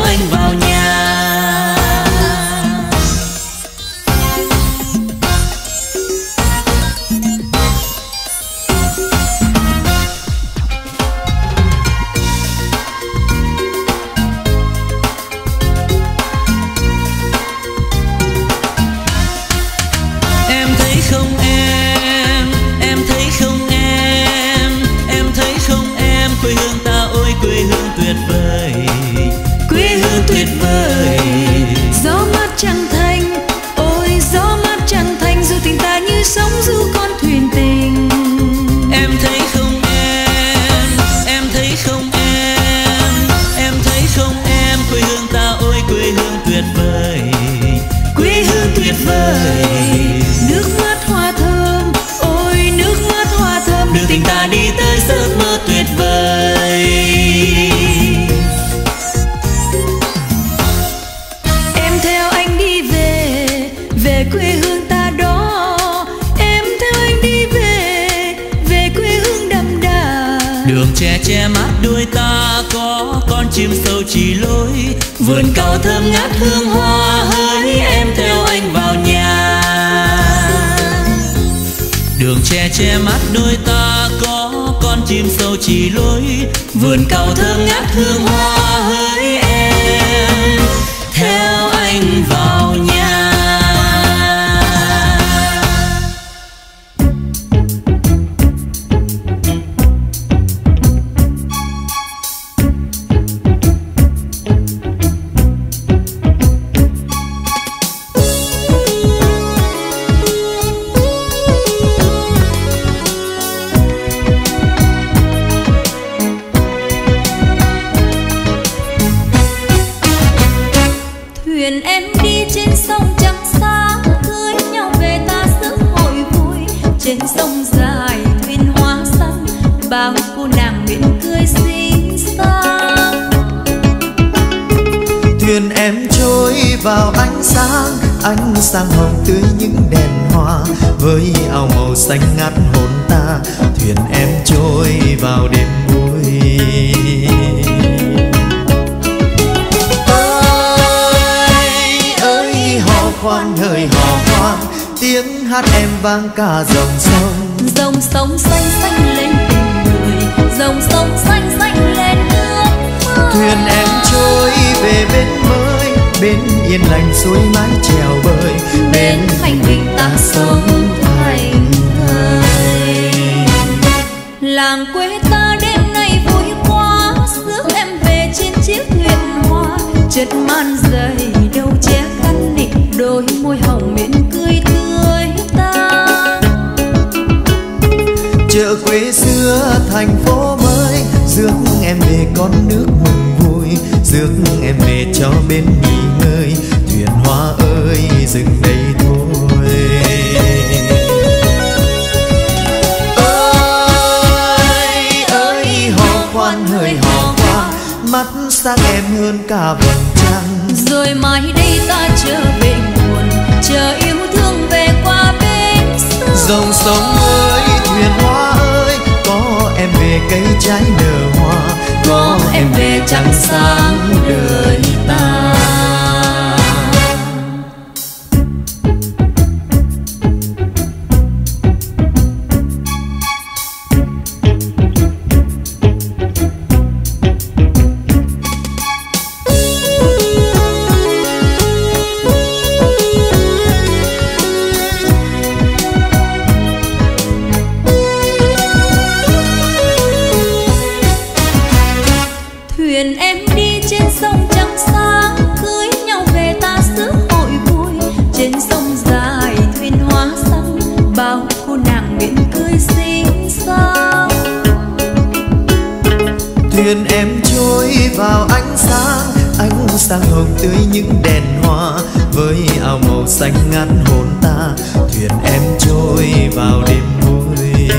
sáng hồng tươi những đèn hoa với áo màu xanh ngắt hồn ta. Thuyền em trôi vào đêm vui.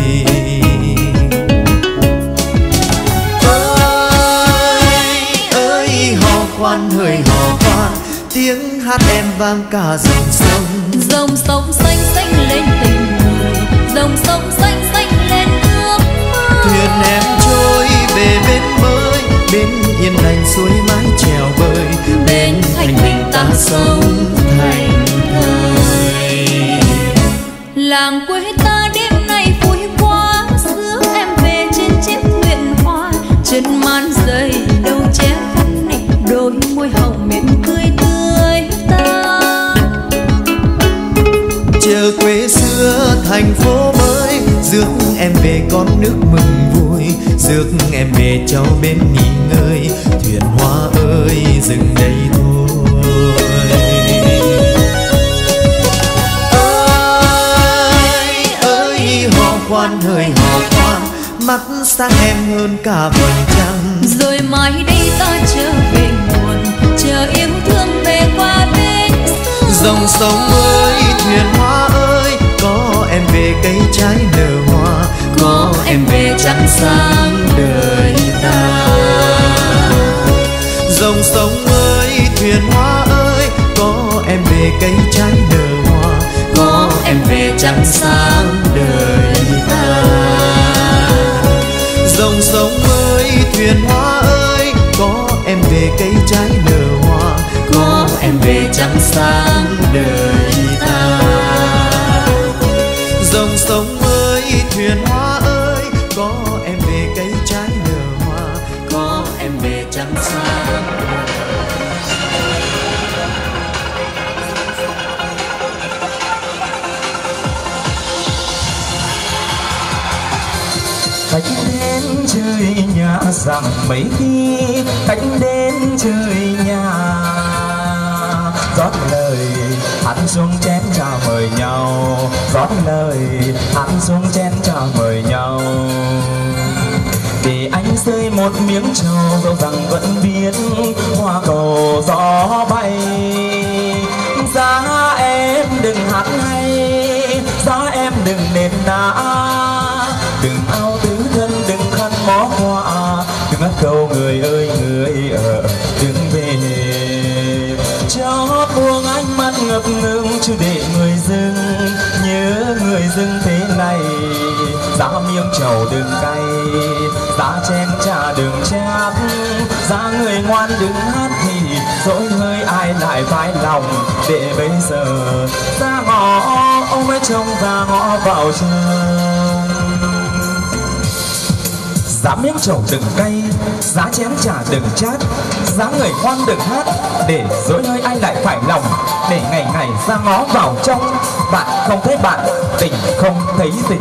Ơi ơi hò khoan hỡi hò khoan. Tiếng hát em vang cả dòng sông. Dòng sông xanh xanh lên tình người. Dòng sông xanh xanh lên nước mơ. Thuyền em trôi về bên mới bên yên lành suối mái chèo bơi bên thành bình ta sống. Thành thời làng quê ta đêm nay vui quá rước em về trên chiếc thuyền hoa. Chân man dày đâu nịnh đôi môi hồng miệng cười tươi ta. Chợ quê xưa thành phố mới rước em về con nước mừng vui. Rước em về cho bên nghỉ ngơi thuyền hoa ơi dừng đây thôi. Ơi ơi hò khoan hỡi hò khoan mắt sáng em hơn cả vầng trăng. Rồi mai đây ta trở về nguồn chờ yêu thương về qua bên dòng sông ơi thuyền hoa ơi có em về cây trái nở hoa có em về trăng sáng đời ta dòng sông ơi, thuyền hoa ơi, có em về cây trái nở hoa, có em về trăng sáng đời ta. Dòng sông ơi, thuyền hoa ơi, có em về cây trái nở hoa, có em về trăng sáng đời ta. Dòng sông ơi, thuyền hoa chơi nhà rằng mấy khi khách đến chơi nhà. Rót lời hát xuống chén chào mời nhau. Rót lời hát xuống chén chào mời nhau. Để anh rơi một miếng trầu, dẫu rằng vẫn biết hoa cầu gió bay. Giá em đừng hát hay, giá em đừng nền nã. Giá miếng trầu đừng cay, giá chén trà đừng chát giá người ngoan đừng hát thì dỗi hơi ai lại phải lòng để bây giờ. Ra ngõ ông ấy trông ra ngõ vào trường. Giá miếng trầu đừng cay, giá chén trà đừng chát. Giá người ngoan đừng hát để dối hơi anh lại phải lòng để ngày ngày ra ngó vào trong. Bạn không thấy bạn, tình không thấy tình.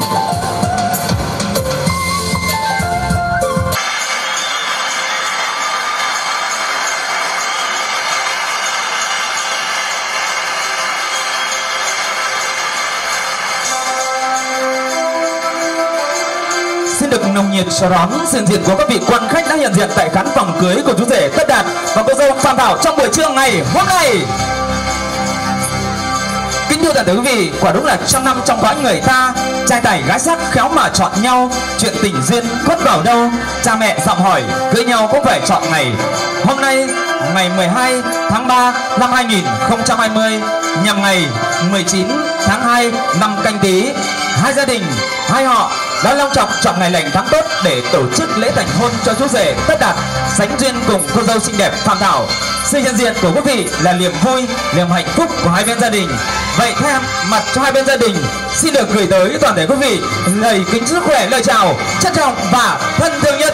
Nồng nhiệt chào đón sự hiện diện của các vị quan khách đã hiện diện tại khán phòng cưới của chú rể Tất Đạt và cô dâu Phạm Thảo trong buổi trưa ngày hôm nay. Kính thưa toàn thể quý vị, quả đúng là trăm năm trong cõi người ta, trai tài gái sắc khéo mà chọn nhau, chuyện tình duyên khuất vào đâu, cha mẹ dặm hỏi cưới nhau cũng phải chọn ngày. Hôm nay ngày 12 tháng 3 năm 2020 nhằm ngày 19 tháng 2 năm canh tí hai gia đình hai họ đã long trọng chọn ngày lành tháng tốt để tổ chức lễ thành hôn cho chú rể tất đạt, sánh duyên cùng cô dâu xinh đẹp phạm thảo. Sự hiện diện của quý vị là niềm vui, niềm hạnh phúc của hai bên gia đình. Vậy theo mặt cho hai bên gia đình, xin được gửi tới toàn thể quý vị lời kính sức khỏe, lời chào, trân trọng và thân thương nhất.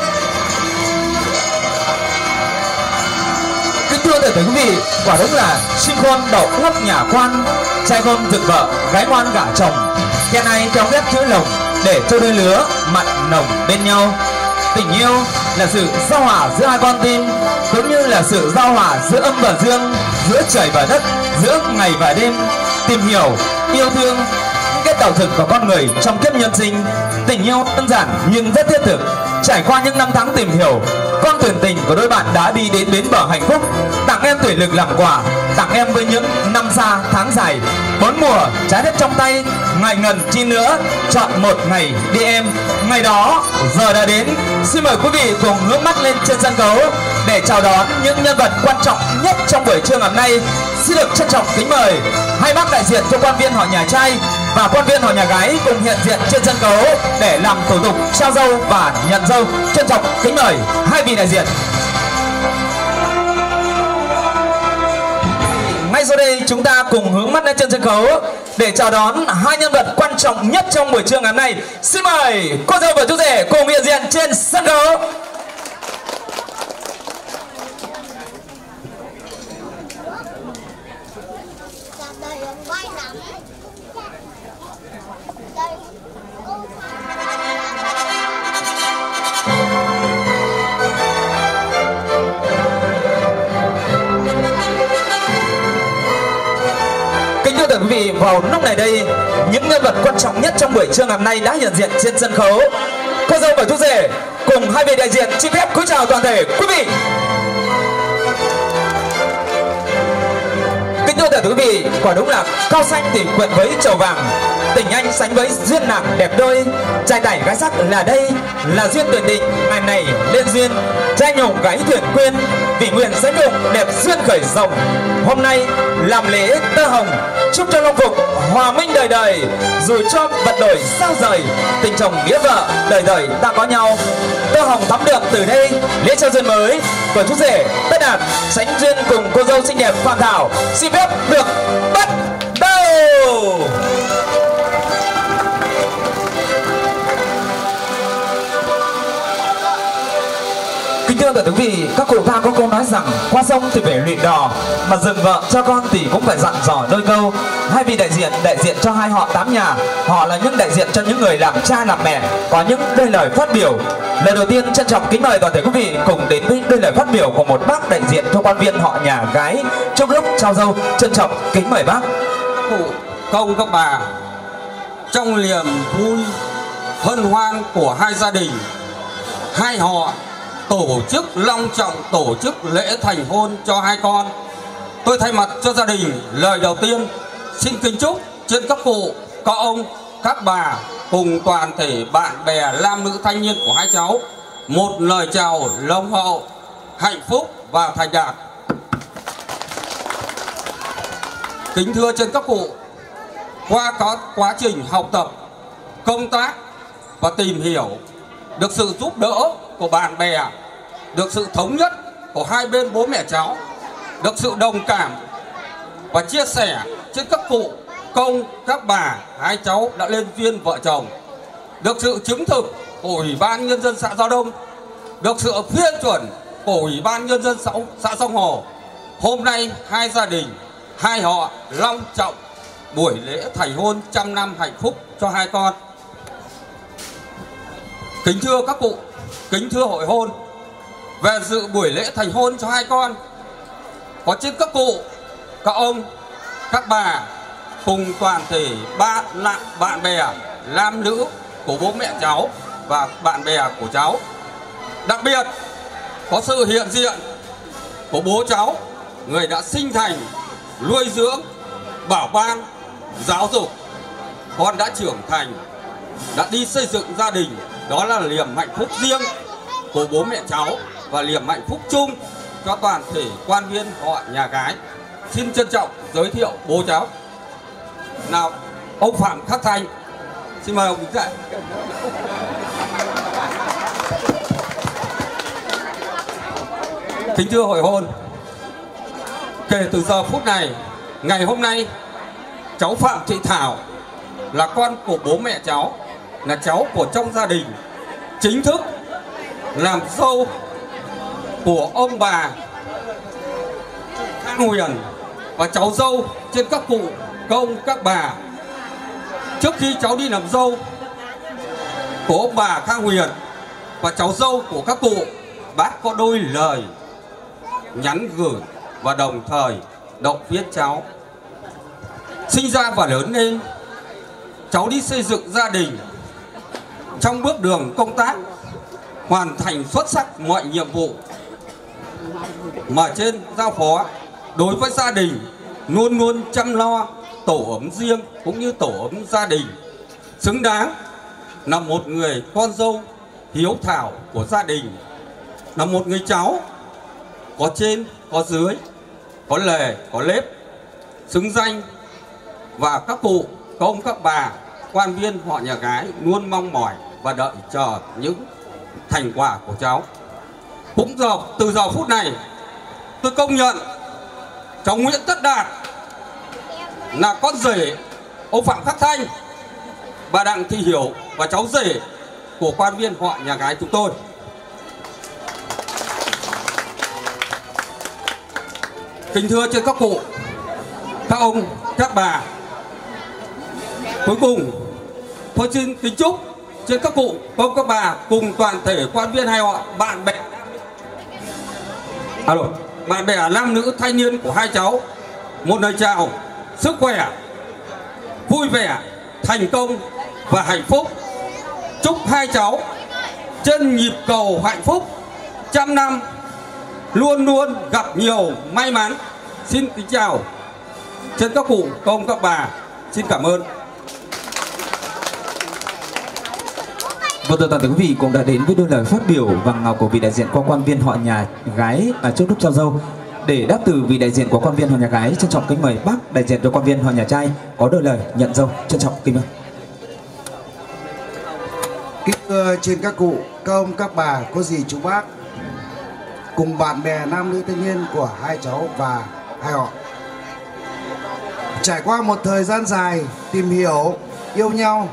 Kính thưa toàn thể quý vị, quả đúng là sinh con đậu lóc nhà quan, trai con dựng vợ, gái ngoan gả chồng. Khen ai theo ghép chữ lồng để cho đôi lứa mặn nồng bên nhau. Tình yêu là sự giao hòa giữa hai con tim, cũng như là sự giao hòa giữa âm và dương, giữa trời và đất, giữa ngày và đêm. Tìm hiểu, yêu thương, kết tạo thực của con người trong kiếp nhân sinh. Tình yêu đơn giản nhưng rất thiết thực. Trải qua những năm tháng tìm hiểu con thuyền tình của đôi bạn đã đi đến bến bờ hạnh phúc. Tặng em tuổi lực làm quà, tặng em với những năm xa, tháng dài. Bốn mùa, trái đất trong tay ngày ngần chi nữa. Chọn một ngày đi em. Ngày đó, giờ đã đến. Xin mời quý vị cùng hướng mắt lên trên sân khấu để chào đón những nhân vật quan trọng nhất trong buổi trưa ngày hôm nay. Xin được trân trọng kính mời hai bác đại diện cho quan viên họ nhà trai và quan viên họ nhà gái cùng hiện diện trên sân khấu để làm thủ tục trao dâu và nhận dâu. Trân trọng kính mời hai vị đại diện. Ngay sau đây, chúng ta cùng hướng mắt lên trên sân khấu để chào đón hai nhân vật quan trọng nhất trong buổi trưa ngày hôm nay. Xin mời cô dâu và chú rể cùng hiện diện trên sân khấu. Trong buổi trưa ngày hôm nay đã hiện diện trên sân khấu. Cô dâu và chú rể cùng hai vị đại diện xin phép cúi chào toàn thể quý vị. Kính thưa quý vị, quả đúng là cao xanh thì quyện với trầu vàng, tình anh sánh với duyên nàng đẹp đôi, trai tải gái sắc là đây là duyên tuyển định, ngày này lên duyên, trai nhồng gái thuyền quyên, vì nguyện sẽ nhung đẹp duyên khởi rồng. Hôm nay làm lễ tơ hồng, chúc cho long phục hòa minh đời đời, dù cho vật đổi sao rời, tình chồng nghĩa vợ đời đời ta có nhau. Tơ hồng thắm được từ đây lễ trao duyên mới của chú rể Tất Đạt sánh duyên cùng cô dâu xinh đẹp Phạm Thảo xin phép được bắt đầu. Kính thưa tất cả quý vị, các cụ ta có câu nói rằng qua sông thì phải luyện đò, mà dừng vợ cho con thì cũng phải dặn dò đôi câu. Hai vị đại diện đại diện cho hai họ tám nhà, họ là những đại diện cho những người làm cha làm mẹ, có những đôi lời phát biểu. Lời đầu tiên trân trọng kính mời toàn thể quý vị cùng đến với đôi lời phát biểu của một bác đại diện cho quan viên họ nhà gái trong lúc trao dâu. Trân trọng kính mời bác. cụ công các bà trong niềm vui hân hoan của hai gia đình hai họ tổ chức long trọng tổ chức lễ thành hôn cho hai con tôi thay mặt cho gia đình lời đầu tiên xin kính chúc trên các cụ các ông các bà cùng toàn thể bạn bè nam nữ thanh niên của hai cháu một lời chào long hậu, hạnh phúc và thành đạt. Kính thưa trên các cụ, qua có quá trình học tập, công tác và tìm hiểu, được sự giúp đỡ của bạn bè, được sự thống nhất của hai bên bố mẹ cháu, được sự đồng cảm và chia sẻ trên các cụ, công, các bà, hai cháu đã lên duyên vợ chồng, được sự chứng thực của Ủy ban Nhân dân xã Giao Đông, được sự phê chuẩn của Ủy ban Nhân dân xã, xã Sông Hồ. Hôm nay hai gia đình, hai họ long trọng buổi lễ thành hôn trăm năm hạnh phúc cho hai con. Kính thưa các cụ, kính thưa hội hôn, về dự buổi lễ thành hôn cho hai con, có trên các cụ, các ông, các bà cùng toàn thể ba lạ bạn bè, nam nữ của bố mẹ cháu và bạn bè của cháu. Đặc biệt có sự hiện diện của bố cháu, người đã sinh thành, nuôi dưỡng, bảo ban, giáo dục. Con đã trưởng thành, đã đi xây dựng gia đình, đó là niềm hạnh phúc riêng của bố mẹ cháu và niềm hạnh phúc chung cho toàn thể quan viên họ nhà gái. Xin trân trọng giới thiệu bố cháu. Nào, ông Phạm Khắc Thành. Xin mời ông đứng dậy. Kính thưa hội hôn, kể từ giờ phút này, ngày hôm nay, cháu Phạm Thị Thảo là con của bố mẹ cháu, là cháu của trong gia đình, chính thức làm dâu của ông bà Khang Huyền và cháu dâu trên các cụ công các bà. Trước khi cháu đi làm dâu của ông bà Khang Huyền và cháu dâu của các cụ, bác có đôi lời nhắn gửi và đồng thời động viên cháu. Sinh ra và lớn lên, cháu đi xây dựng gia đình trong bước đường công tác hoàn thành xuất sắc mọi nhiệm vụ mà trên giao phó, đối với gia đình, luôn luôn chăm lo tổ ấm riêng cũng như tổ ấm gia đình. Xứng đáng là một người con dâu hiếu thảo của gia đình, là một người cháu có trên, có dưới, có lề, có lếp, xứng danh và các cụ, các ông, các bà, quan viên, họ nhà gái luôn mong mỏi và đợi chờ những thành quả của cháu cũng giờ từ giờ phút này, tôi công nhận cháu Nguyễn Tất Đạt là con rể ông Phạm Khắc Thanh bà Đặng Thị Hiểu và cháu rể của quan viên họ nhà gái chúng tôi. Kính thưa trên các cụ, các ông, các bà, cuối cùng, tôi xin kính chúc trên các cụ ông, các bà cùng toàn thể quan viên hay họ bạn bè à rồi bạn bè nam nữ thanh niên của hai cháu, một lời chào, sức khỏe, vui vẻ, thành công và hạnh phúc. Chúc hai cháu chân nhịp cầu hạnh phúc. Trăm năm luôn luôn gặp nhiều may mắn. Xin kính chào chân các cụ công các bà. Xin cảm ơn. Vâng thưa toàn thể quý vị cũng đã đến với đôi lời phát biểu vàng ngọc của vị đại diện qua quan viên họ nhà gái và trước lúc trao dâu. Để đáp từ vị đại diện của quan viên họ nhà gái, trân trọng kính mời bác đại diện cho quan viên họ nhà trai có đôi lời nhận dâu. Trân trọng kính mời. Kính thưa trên các cụ, các ông, các bà, có gì chú bác cùng bạn bè nam nữ thanh niên của hai cháu và hai họ. Trải qua một thời gian dài tìm hiểu, yêu nhau,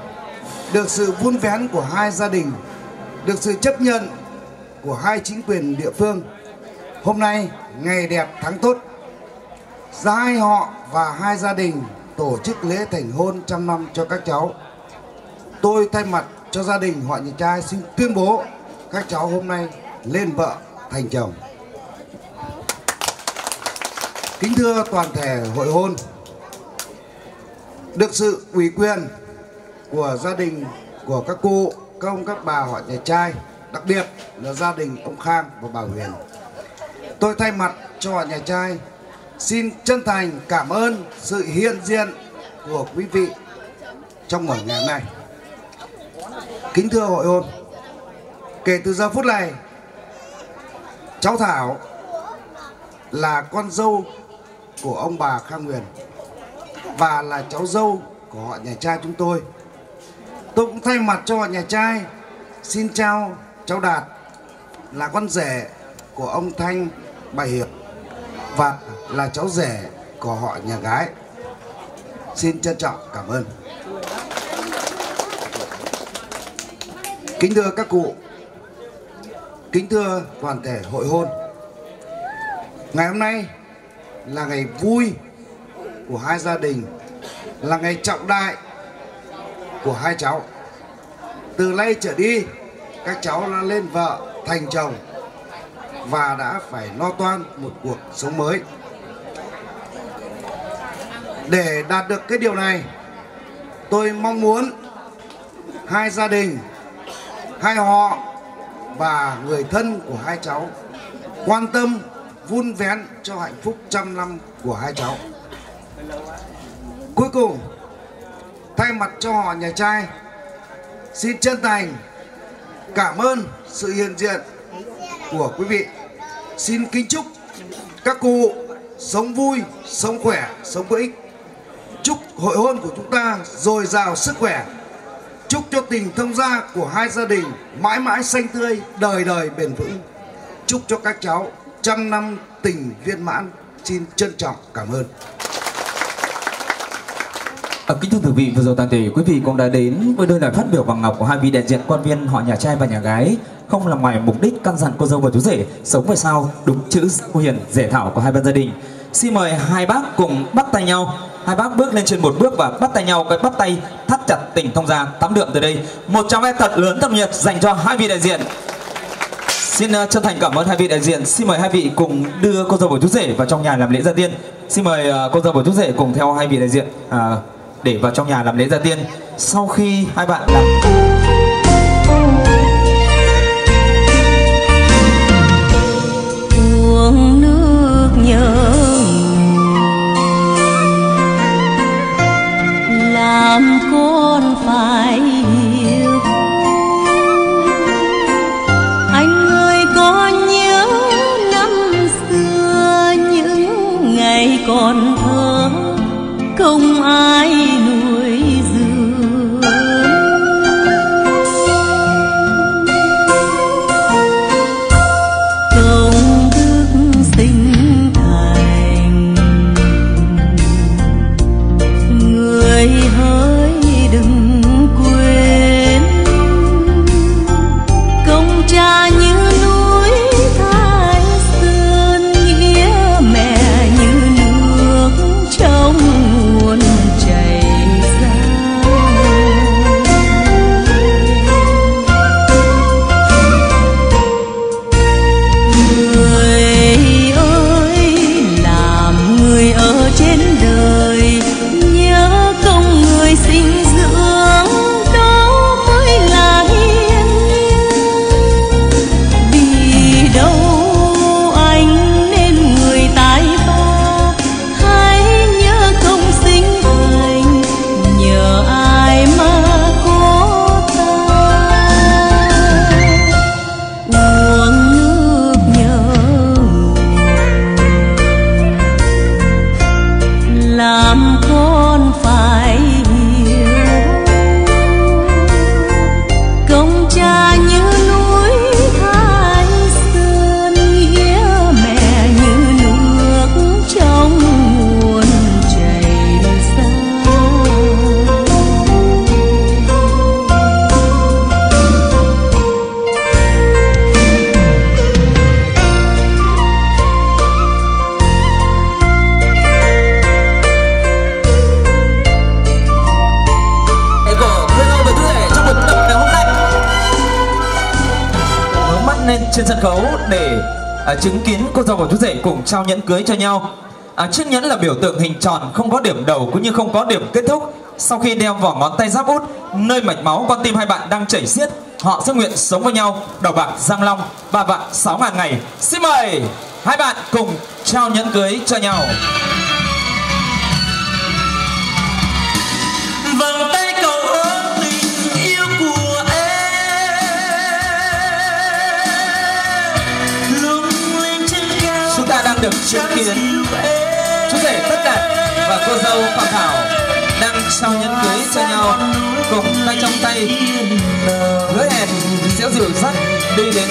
được sự vun vén của hai gia đình, được sự chấp nhận của hai chính quyền địa phương. Hôm nay, ngày đẹp tháng tốt, gia hai họ và hai gia đình tổ chức lễ thành hôn trăm năm cho các cháu. Tôi thay mặt cho gia đình họ nhà trai xin tuyên bố các cháu hôm nay lên vợ thành chồng. Kính thưa toàn thể hội hôn, được sự ủy quyền của gia đình của các cô, các ông, các bà họ nhà trai, đặc biệt là gia đình ông Khang và bà Huyền. Tôi thay mặt cho họ nhà trai xin chân thành cảm ơn sự hiện diện của quý vị trong buổi ngày hôm nay. Kính thưa hội hôn, kể từ giờ phút này, cháu Thảo là con dâu của ông bà Khang Huyền và là cháu dâu của họ nhà trai chúng tôi. Tôi cũng thay mặt cho nhà trai xin chào cháu Đạt là con rể của ông Thanh bà Hiệp và là cháu rể của họ nhà gái. Xin trân trọng cảm ơn. Kính thưa các cụ, kính thưa toàn thể hội hôn. Ngày hôm nay là ngày vui của hai gia đình, là ngày trọng đại của hai cháu. Từ nay trở đi, các cháu đã lên vợ, thành chồng và đã phải lo toan một cuộc sống mới. Để đạt được cái điều này, tôi mong muốn hai gia đình, hai họ và người thân của hai cháu quan tâm vun vén cho hạnh phúc trăm năm của hai cháu. Cuối cùng, thay mặt cho họ nhà trai, xin chân thành cảm ơn sự hiện diện của quý vị. Xin kính chúc các cụ sống vui, sống khỏe, sống có ích. Chúc hội hôn của chúng ta dồi dào sức khỏe. Chúc cho tình thông gia của hai gia đình mãi mãi xanh tươi, đời đời bền vững. Chúc cho các cháu trăm năm tình viên mãn. Xin trân trọng cảm ơn. À, kính thưa quý vị, vừa rồi toàn thể quý vị cũng đã đến với đôi lời phát biểu bằng ngọc của hai vị đại diện quan viên họ nhà trai và nhà gái. Không làm ngoài mục đích căn dặn cô dâu và chú rể sống về sau đúng chữ cô hiền rể thảo của hai bên gia đình. Xin mời hai bác cùng bắt tay nhau. Hai bác bước lên trên một bước và bắt tay nhau cái bắt tay thắt chặt tình thông gia tắm đượm từ đây. Một tràng em thật lớn tâm nhiệt dành cho hai vị đại diện. Xin uh, chân thành cảm ơn hai vị đại diện. Xin mời hai vị cùng đưa cô dâu và chú rể vào trong nhà làm lễ gia tiên. Xin mời uh, cô dâu và chú rể cùng theo hai vị đại diện. Uh, để vào trong nhà làm lễ gia tiên. Sau khi hai bạn làm uống nước nhớ làm con phải chứng kiến cô dâu và chú rể cùng trao nhẫn cưới cho nhau. À, chiếc nhẫn là biểu tượng hình tròn không có điểm đầu cũng như không có điểm kết thúc. Sau khi đeo vào ngón tay giáp út nơi mạch máu con tim hai bạn đang chảy xiết họ sẽ nguyện sống với nhau. Đầu bạc giang long ba vạn sáu ngàn ngày. Xin mời hai bạn cùng trao nhẫn cưới cho nhau. Được chứng kiến chú rể tất đạt và cô dâu phạm thảo đang trao nhẫn cưới cho nhau cùng tay trong tay hứa hẹn sẽ dìu dắt đi đến.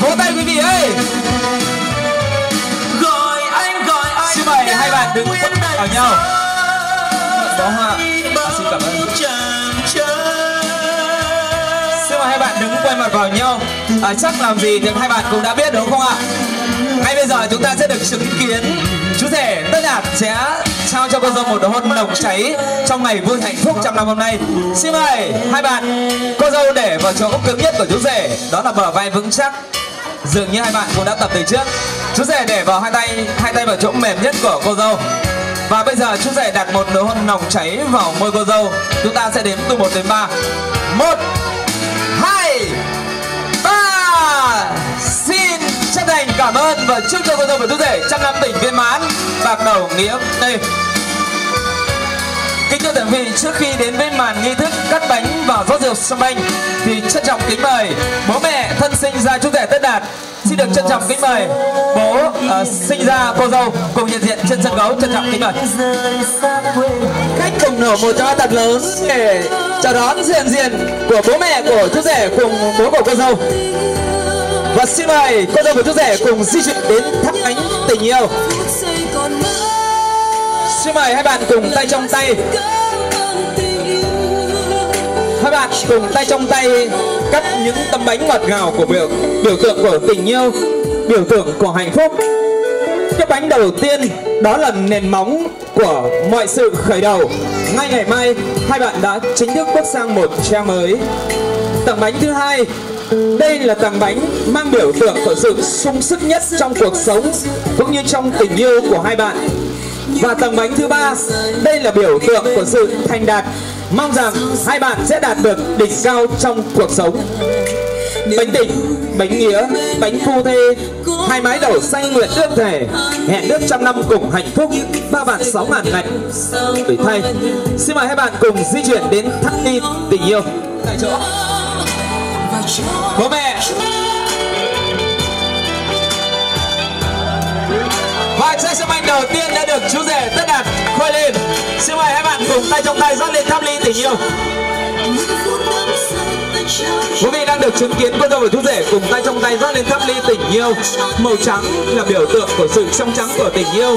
Vỗ tay quý vị ơi! Gọi anh gọi anh xin mời hai bạn đứng ở nhau. bó hoa. Xin cảm ơn hai bạn đứng quay mặt vào nhau. À, chắc làm gì thì hai bạn cũng đã biết đúng không ạ? Ngay bây giờ chúng ta sẽ được chứng kiến chú rể tất đạt sẽ trao cho cô dâu một hôn nồng cháy trong ngày vui hạnh phúc trong năm hôm nay. Xin mời hai bạn cô dâu để vào chỗ cứng nhất của chú rể. Đó là bờ vai vững chắc. Dường như hai bạn cũng đã tập từ trước. Chú rể để vào hai tay hai tay vào chỗ mềm nhất của cô dâu. Và bây giờ chú rể đặt một nụ hôn nồng cháy vào môi cô dâu. Chúng ta sẽ đếm từ 1 đến 3 1 cảm ơn và chúc cho cô dâu và chú rể trăm năm tình viên mãn bạc đầu nghĩa đây Kính thưa quý vị, trước khi đến với màn nghi thức cắt bánh và rót rượu champagne thì trân trọng kính mời bố mẹ thân sinh ra chú rể Tất Đạt. Xin được trân trọng kính mời bố uh, sinh ra cô dâu cùng hiện diện trên sân khấu. Trân trọng kính mời. Khách cùng nổ một cho thật lớn để chào đón diện diện của bố mẹ của chú rể cùng bố của cô dâu và xin mời cô dâu và chú rể cùng di chuyển đến thắp ánh tình yêu. Xin mời hai bạn cùng tay trong tay. Hai bạn cùng tay trong tay cắt những tấm bánh ngọt ngào của biểu biểu tượng của tình yêu, biểu tượng của hạnh phúc. Cái bánh đầu tiên, đó là nền móng của mọi sự khởi đầu. Ngay ngày mai, hai bạn đã chính thức bước sang một trang mới. Tặng bánh thứ hai đây là tầng bánh mang biểu tượng của sự sung sức nhất trong cuộc sống cũng như trong tình yêu của hai bạn. Và tầng bánh thứ ba, đây là biểu tượng của sự thành đạt mong rằng hai bạn sẽ đạt được đỉnh cao trong cuộc sống. Bánh tình bánh nghĩa, bánh phu thê, hai mái đầu xanh nguyện ước thể hẹn ước trăm năm cùng hạnh phúc. Ba bạn sáu ngàn ngày. Tuổi thay xin mời hai bạn cùng di chuyển đến thắt ni tình yêu. Tại chỗ bố mẹ. Và chiếc xe bánh đầu tiên đã được chú rể tất đạt khôi lên. Xin mời hai bạn cùng tay trong tay dắt lên thắp ly tình yêu. Quý vị đang được chứng kiến cô dâu và chú rể cùng tay trong tay rót lên thắp ly tình yêu. Màu trắng là biểu tượng của sự trong trắng của tình yêu.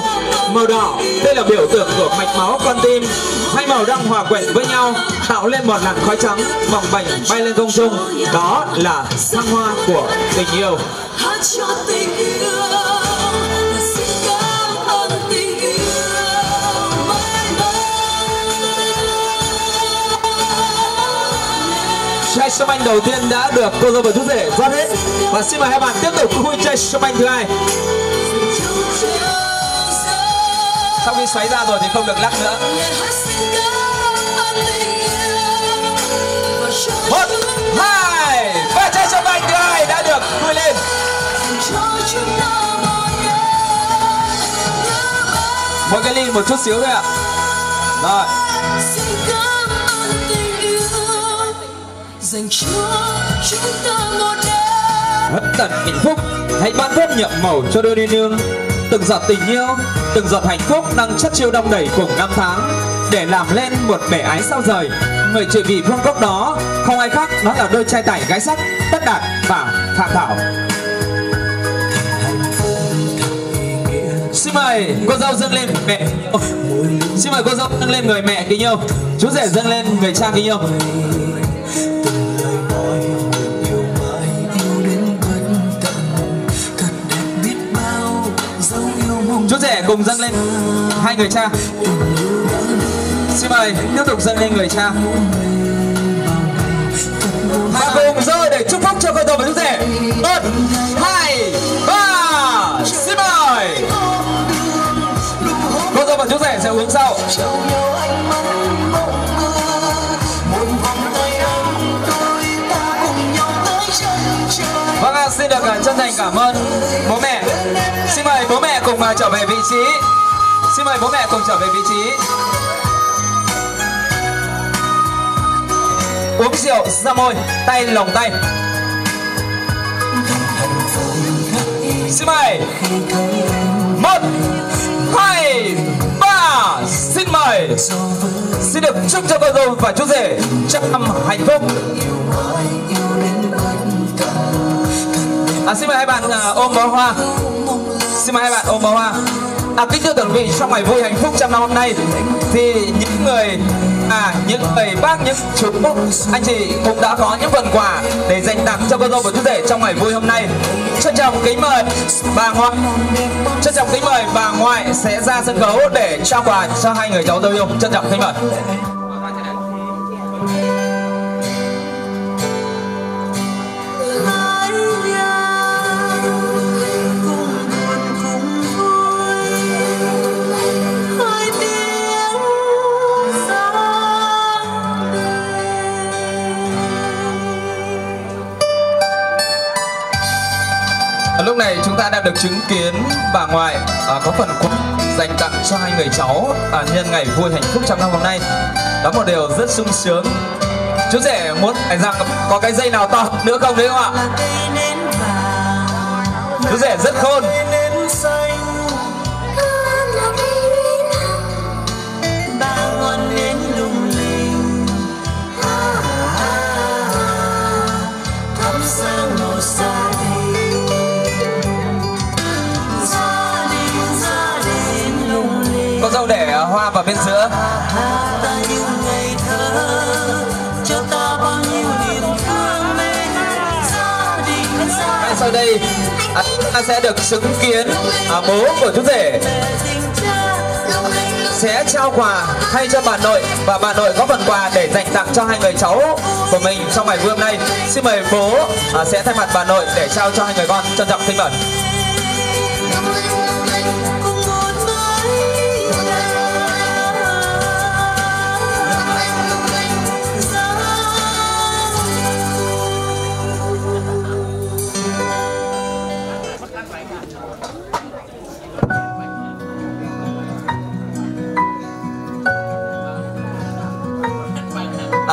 Màu đỏ, đây là biểu tượng của mạch máu con tim. Hai màu đang hòa quyện với nhau. Tạo lên một làn khói trắng, mỏng mảnh, bay lên không trung. Đó là thăng hoa của tình yêu. Chai sâm anh đầu tiên đã được cô dâu và chú rể rót hết. Và xin mời hai bạn tiếp tục khui chai sâm anh thứ hai. Sau khi xoáy ra rồi thì không được lắc nữa. Một hai và chai sâm anh thứ hai đã được vui lên. Một cái ly, một chút xíu thôi ạ. Rồi. Dành cho chúng ta một đêm hất tận hạnh phúc. Hãy ban phép nhậm màu cho đôi đi nương. Từng giọt tình yêu, từng giọt hạnh phúc đang chất chiêu đong đầy cùng năm tháng. Để làm lên một bể ái sao rời người trị vì vương cốc đó, không ai khác đó là đôi trai tải gái sắc, tất đạt và phạm thảo. Xin mời cô dâu dâng lên mẹ. Xin mời cô dâu dâng lên người mẹ kính yêu. Chú rể dâng lên người cha kính yêu. Chú rể cùng dâng lên hai người cha xin mời tiếp tục dâng lên người cha. Và cùng rơi để chúc phúc cho con dâu và chú rể. Một hai ba. Xin mời. Con dâu và chú rể sẽ uống sau Vâng ạ, xin được à, chân thành cảm ơn bố mẹ. Xin mời bố mẹ cùng à, trở về vị trí. Xin mời bố mẹ cùng trở về vị trí. uống rượu ra môi tay lòng tay. Xin mời. Một hai ba. Xin mời. Xin được chúc cho cô dâu và chú rể trăm năm hạnh phúc. À, xin mời hai bạn uh, ôm bó hoa. Xin mời hai bạn ôm bó hoa. À kính thưa toàn vị trong ngày vui hạnh phúc trăm năm hôm nay thì những người à những người bác, những chú anh chị cũng đã có những phần quà để dành tặng cho cô dâu và chú rể trong ngày vui hôm nay. Trân trọng kính mời bà ngoại. Trân trọng kính mời bà ngoại sẽ ra sân khấu để trao quà cho hai người cháu dâu yêu. Trân trọng kính mời. Này chúng ta đang được chứng kiến bà ngoại à, có phần quà dành tặng cho hai người cháu à, nhân ngày vui hạnh phúc trăm năm hôm nay. Đó một điều rất sung sướng. Chú rể muốn rằng có cái dây nào to nữa không đấy không ạ? Chú rể rất khôn. Sau đây à, chúng ta sẽ được chứng kiến à, bố của chú rể sẽ trao quà thay cho bà nội và bà nội có phần quà để dành tặng cho hai người cháu của mình trong ngày vui hôm nay. Xin mời bố à, sẽ thay mặt bà nội để trao cho hai người con trân trọng kính mời.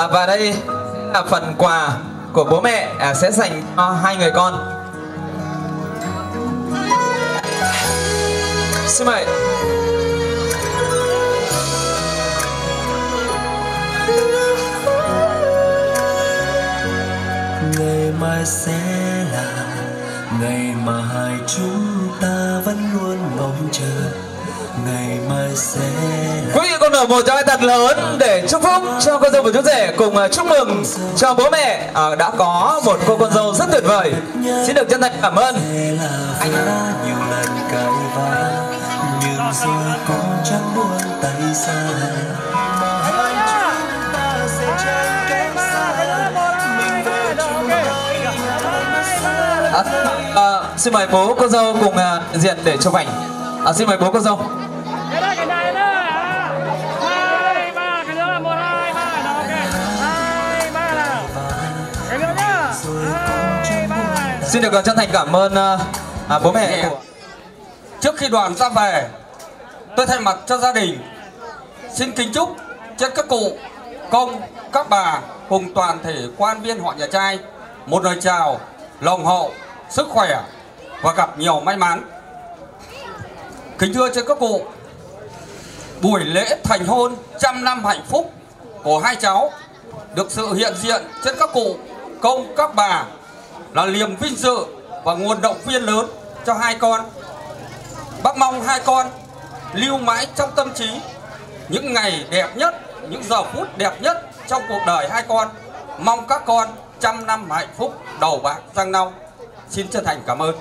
À, và đây là phần quà của bố mẹ à, sẽ dành cho hai người con. Xin mời. ngày mai sẽ là ngày mà hai chúng ta vẫn luôn mong chờ ngày mai sẽ Quý vị cùng nở một tràng thật lớn để chúc phúc cho cô dâu và chú rể cùng à, chúc mừng cho bố mẹ à, đã có một cô con dâu rất tuyệt vời. Xin được chân thành cảm ơn. anh nhiều lần cãi vã nhưng rồi cũng chẳng buông tay xa À, à, xin mời bố cô dâu cùng à, diện để chụp ảnh. À, xin mời bố cô dâu. Xin được à, chân thành cảm ơn à, à, bố mẹ của Trước khi đoàn ra về, tôi thay mặt cho gia đình xin kính chúc cho các cụ, công, các bà cùng toàn thể quan viên họ nhà trai một lời chào lòng hậu, sức khỏe và gặp nhiều may mắn. Kính thưa cho các cụ, buổi lễ thành hôn trăm năm hạnh phúc của hai cháu được sự hiện diện trên các cụ, công, các bà là niềm vinh dự và nguồn động viên lớn cho hai con. Bác mong hai con lưu mãi trong tâm trí những ngày đẹp nhất, những giờ phút đẹp nhất trong cuộc đời hai con. Mong các con trăm năm hạnh phúc đầu bạc răng long. Xin chân thành cảm ơn.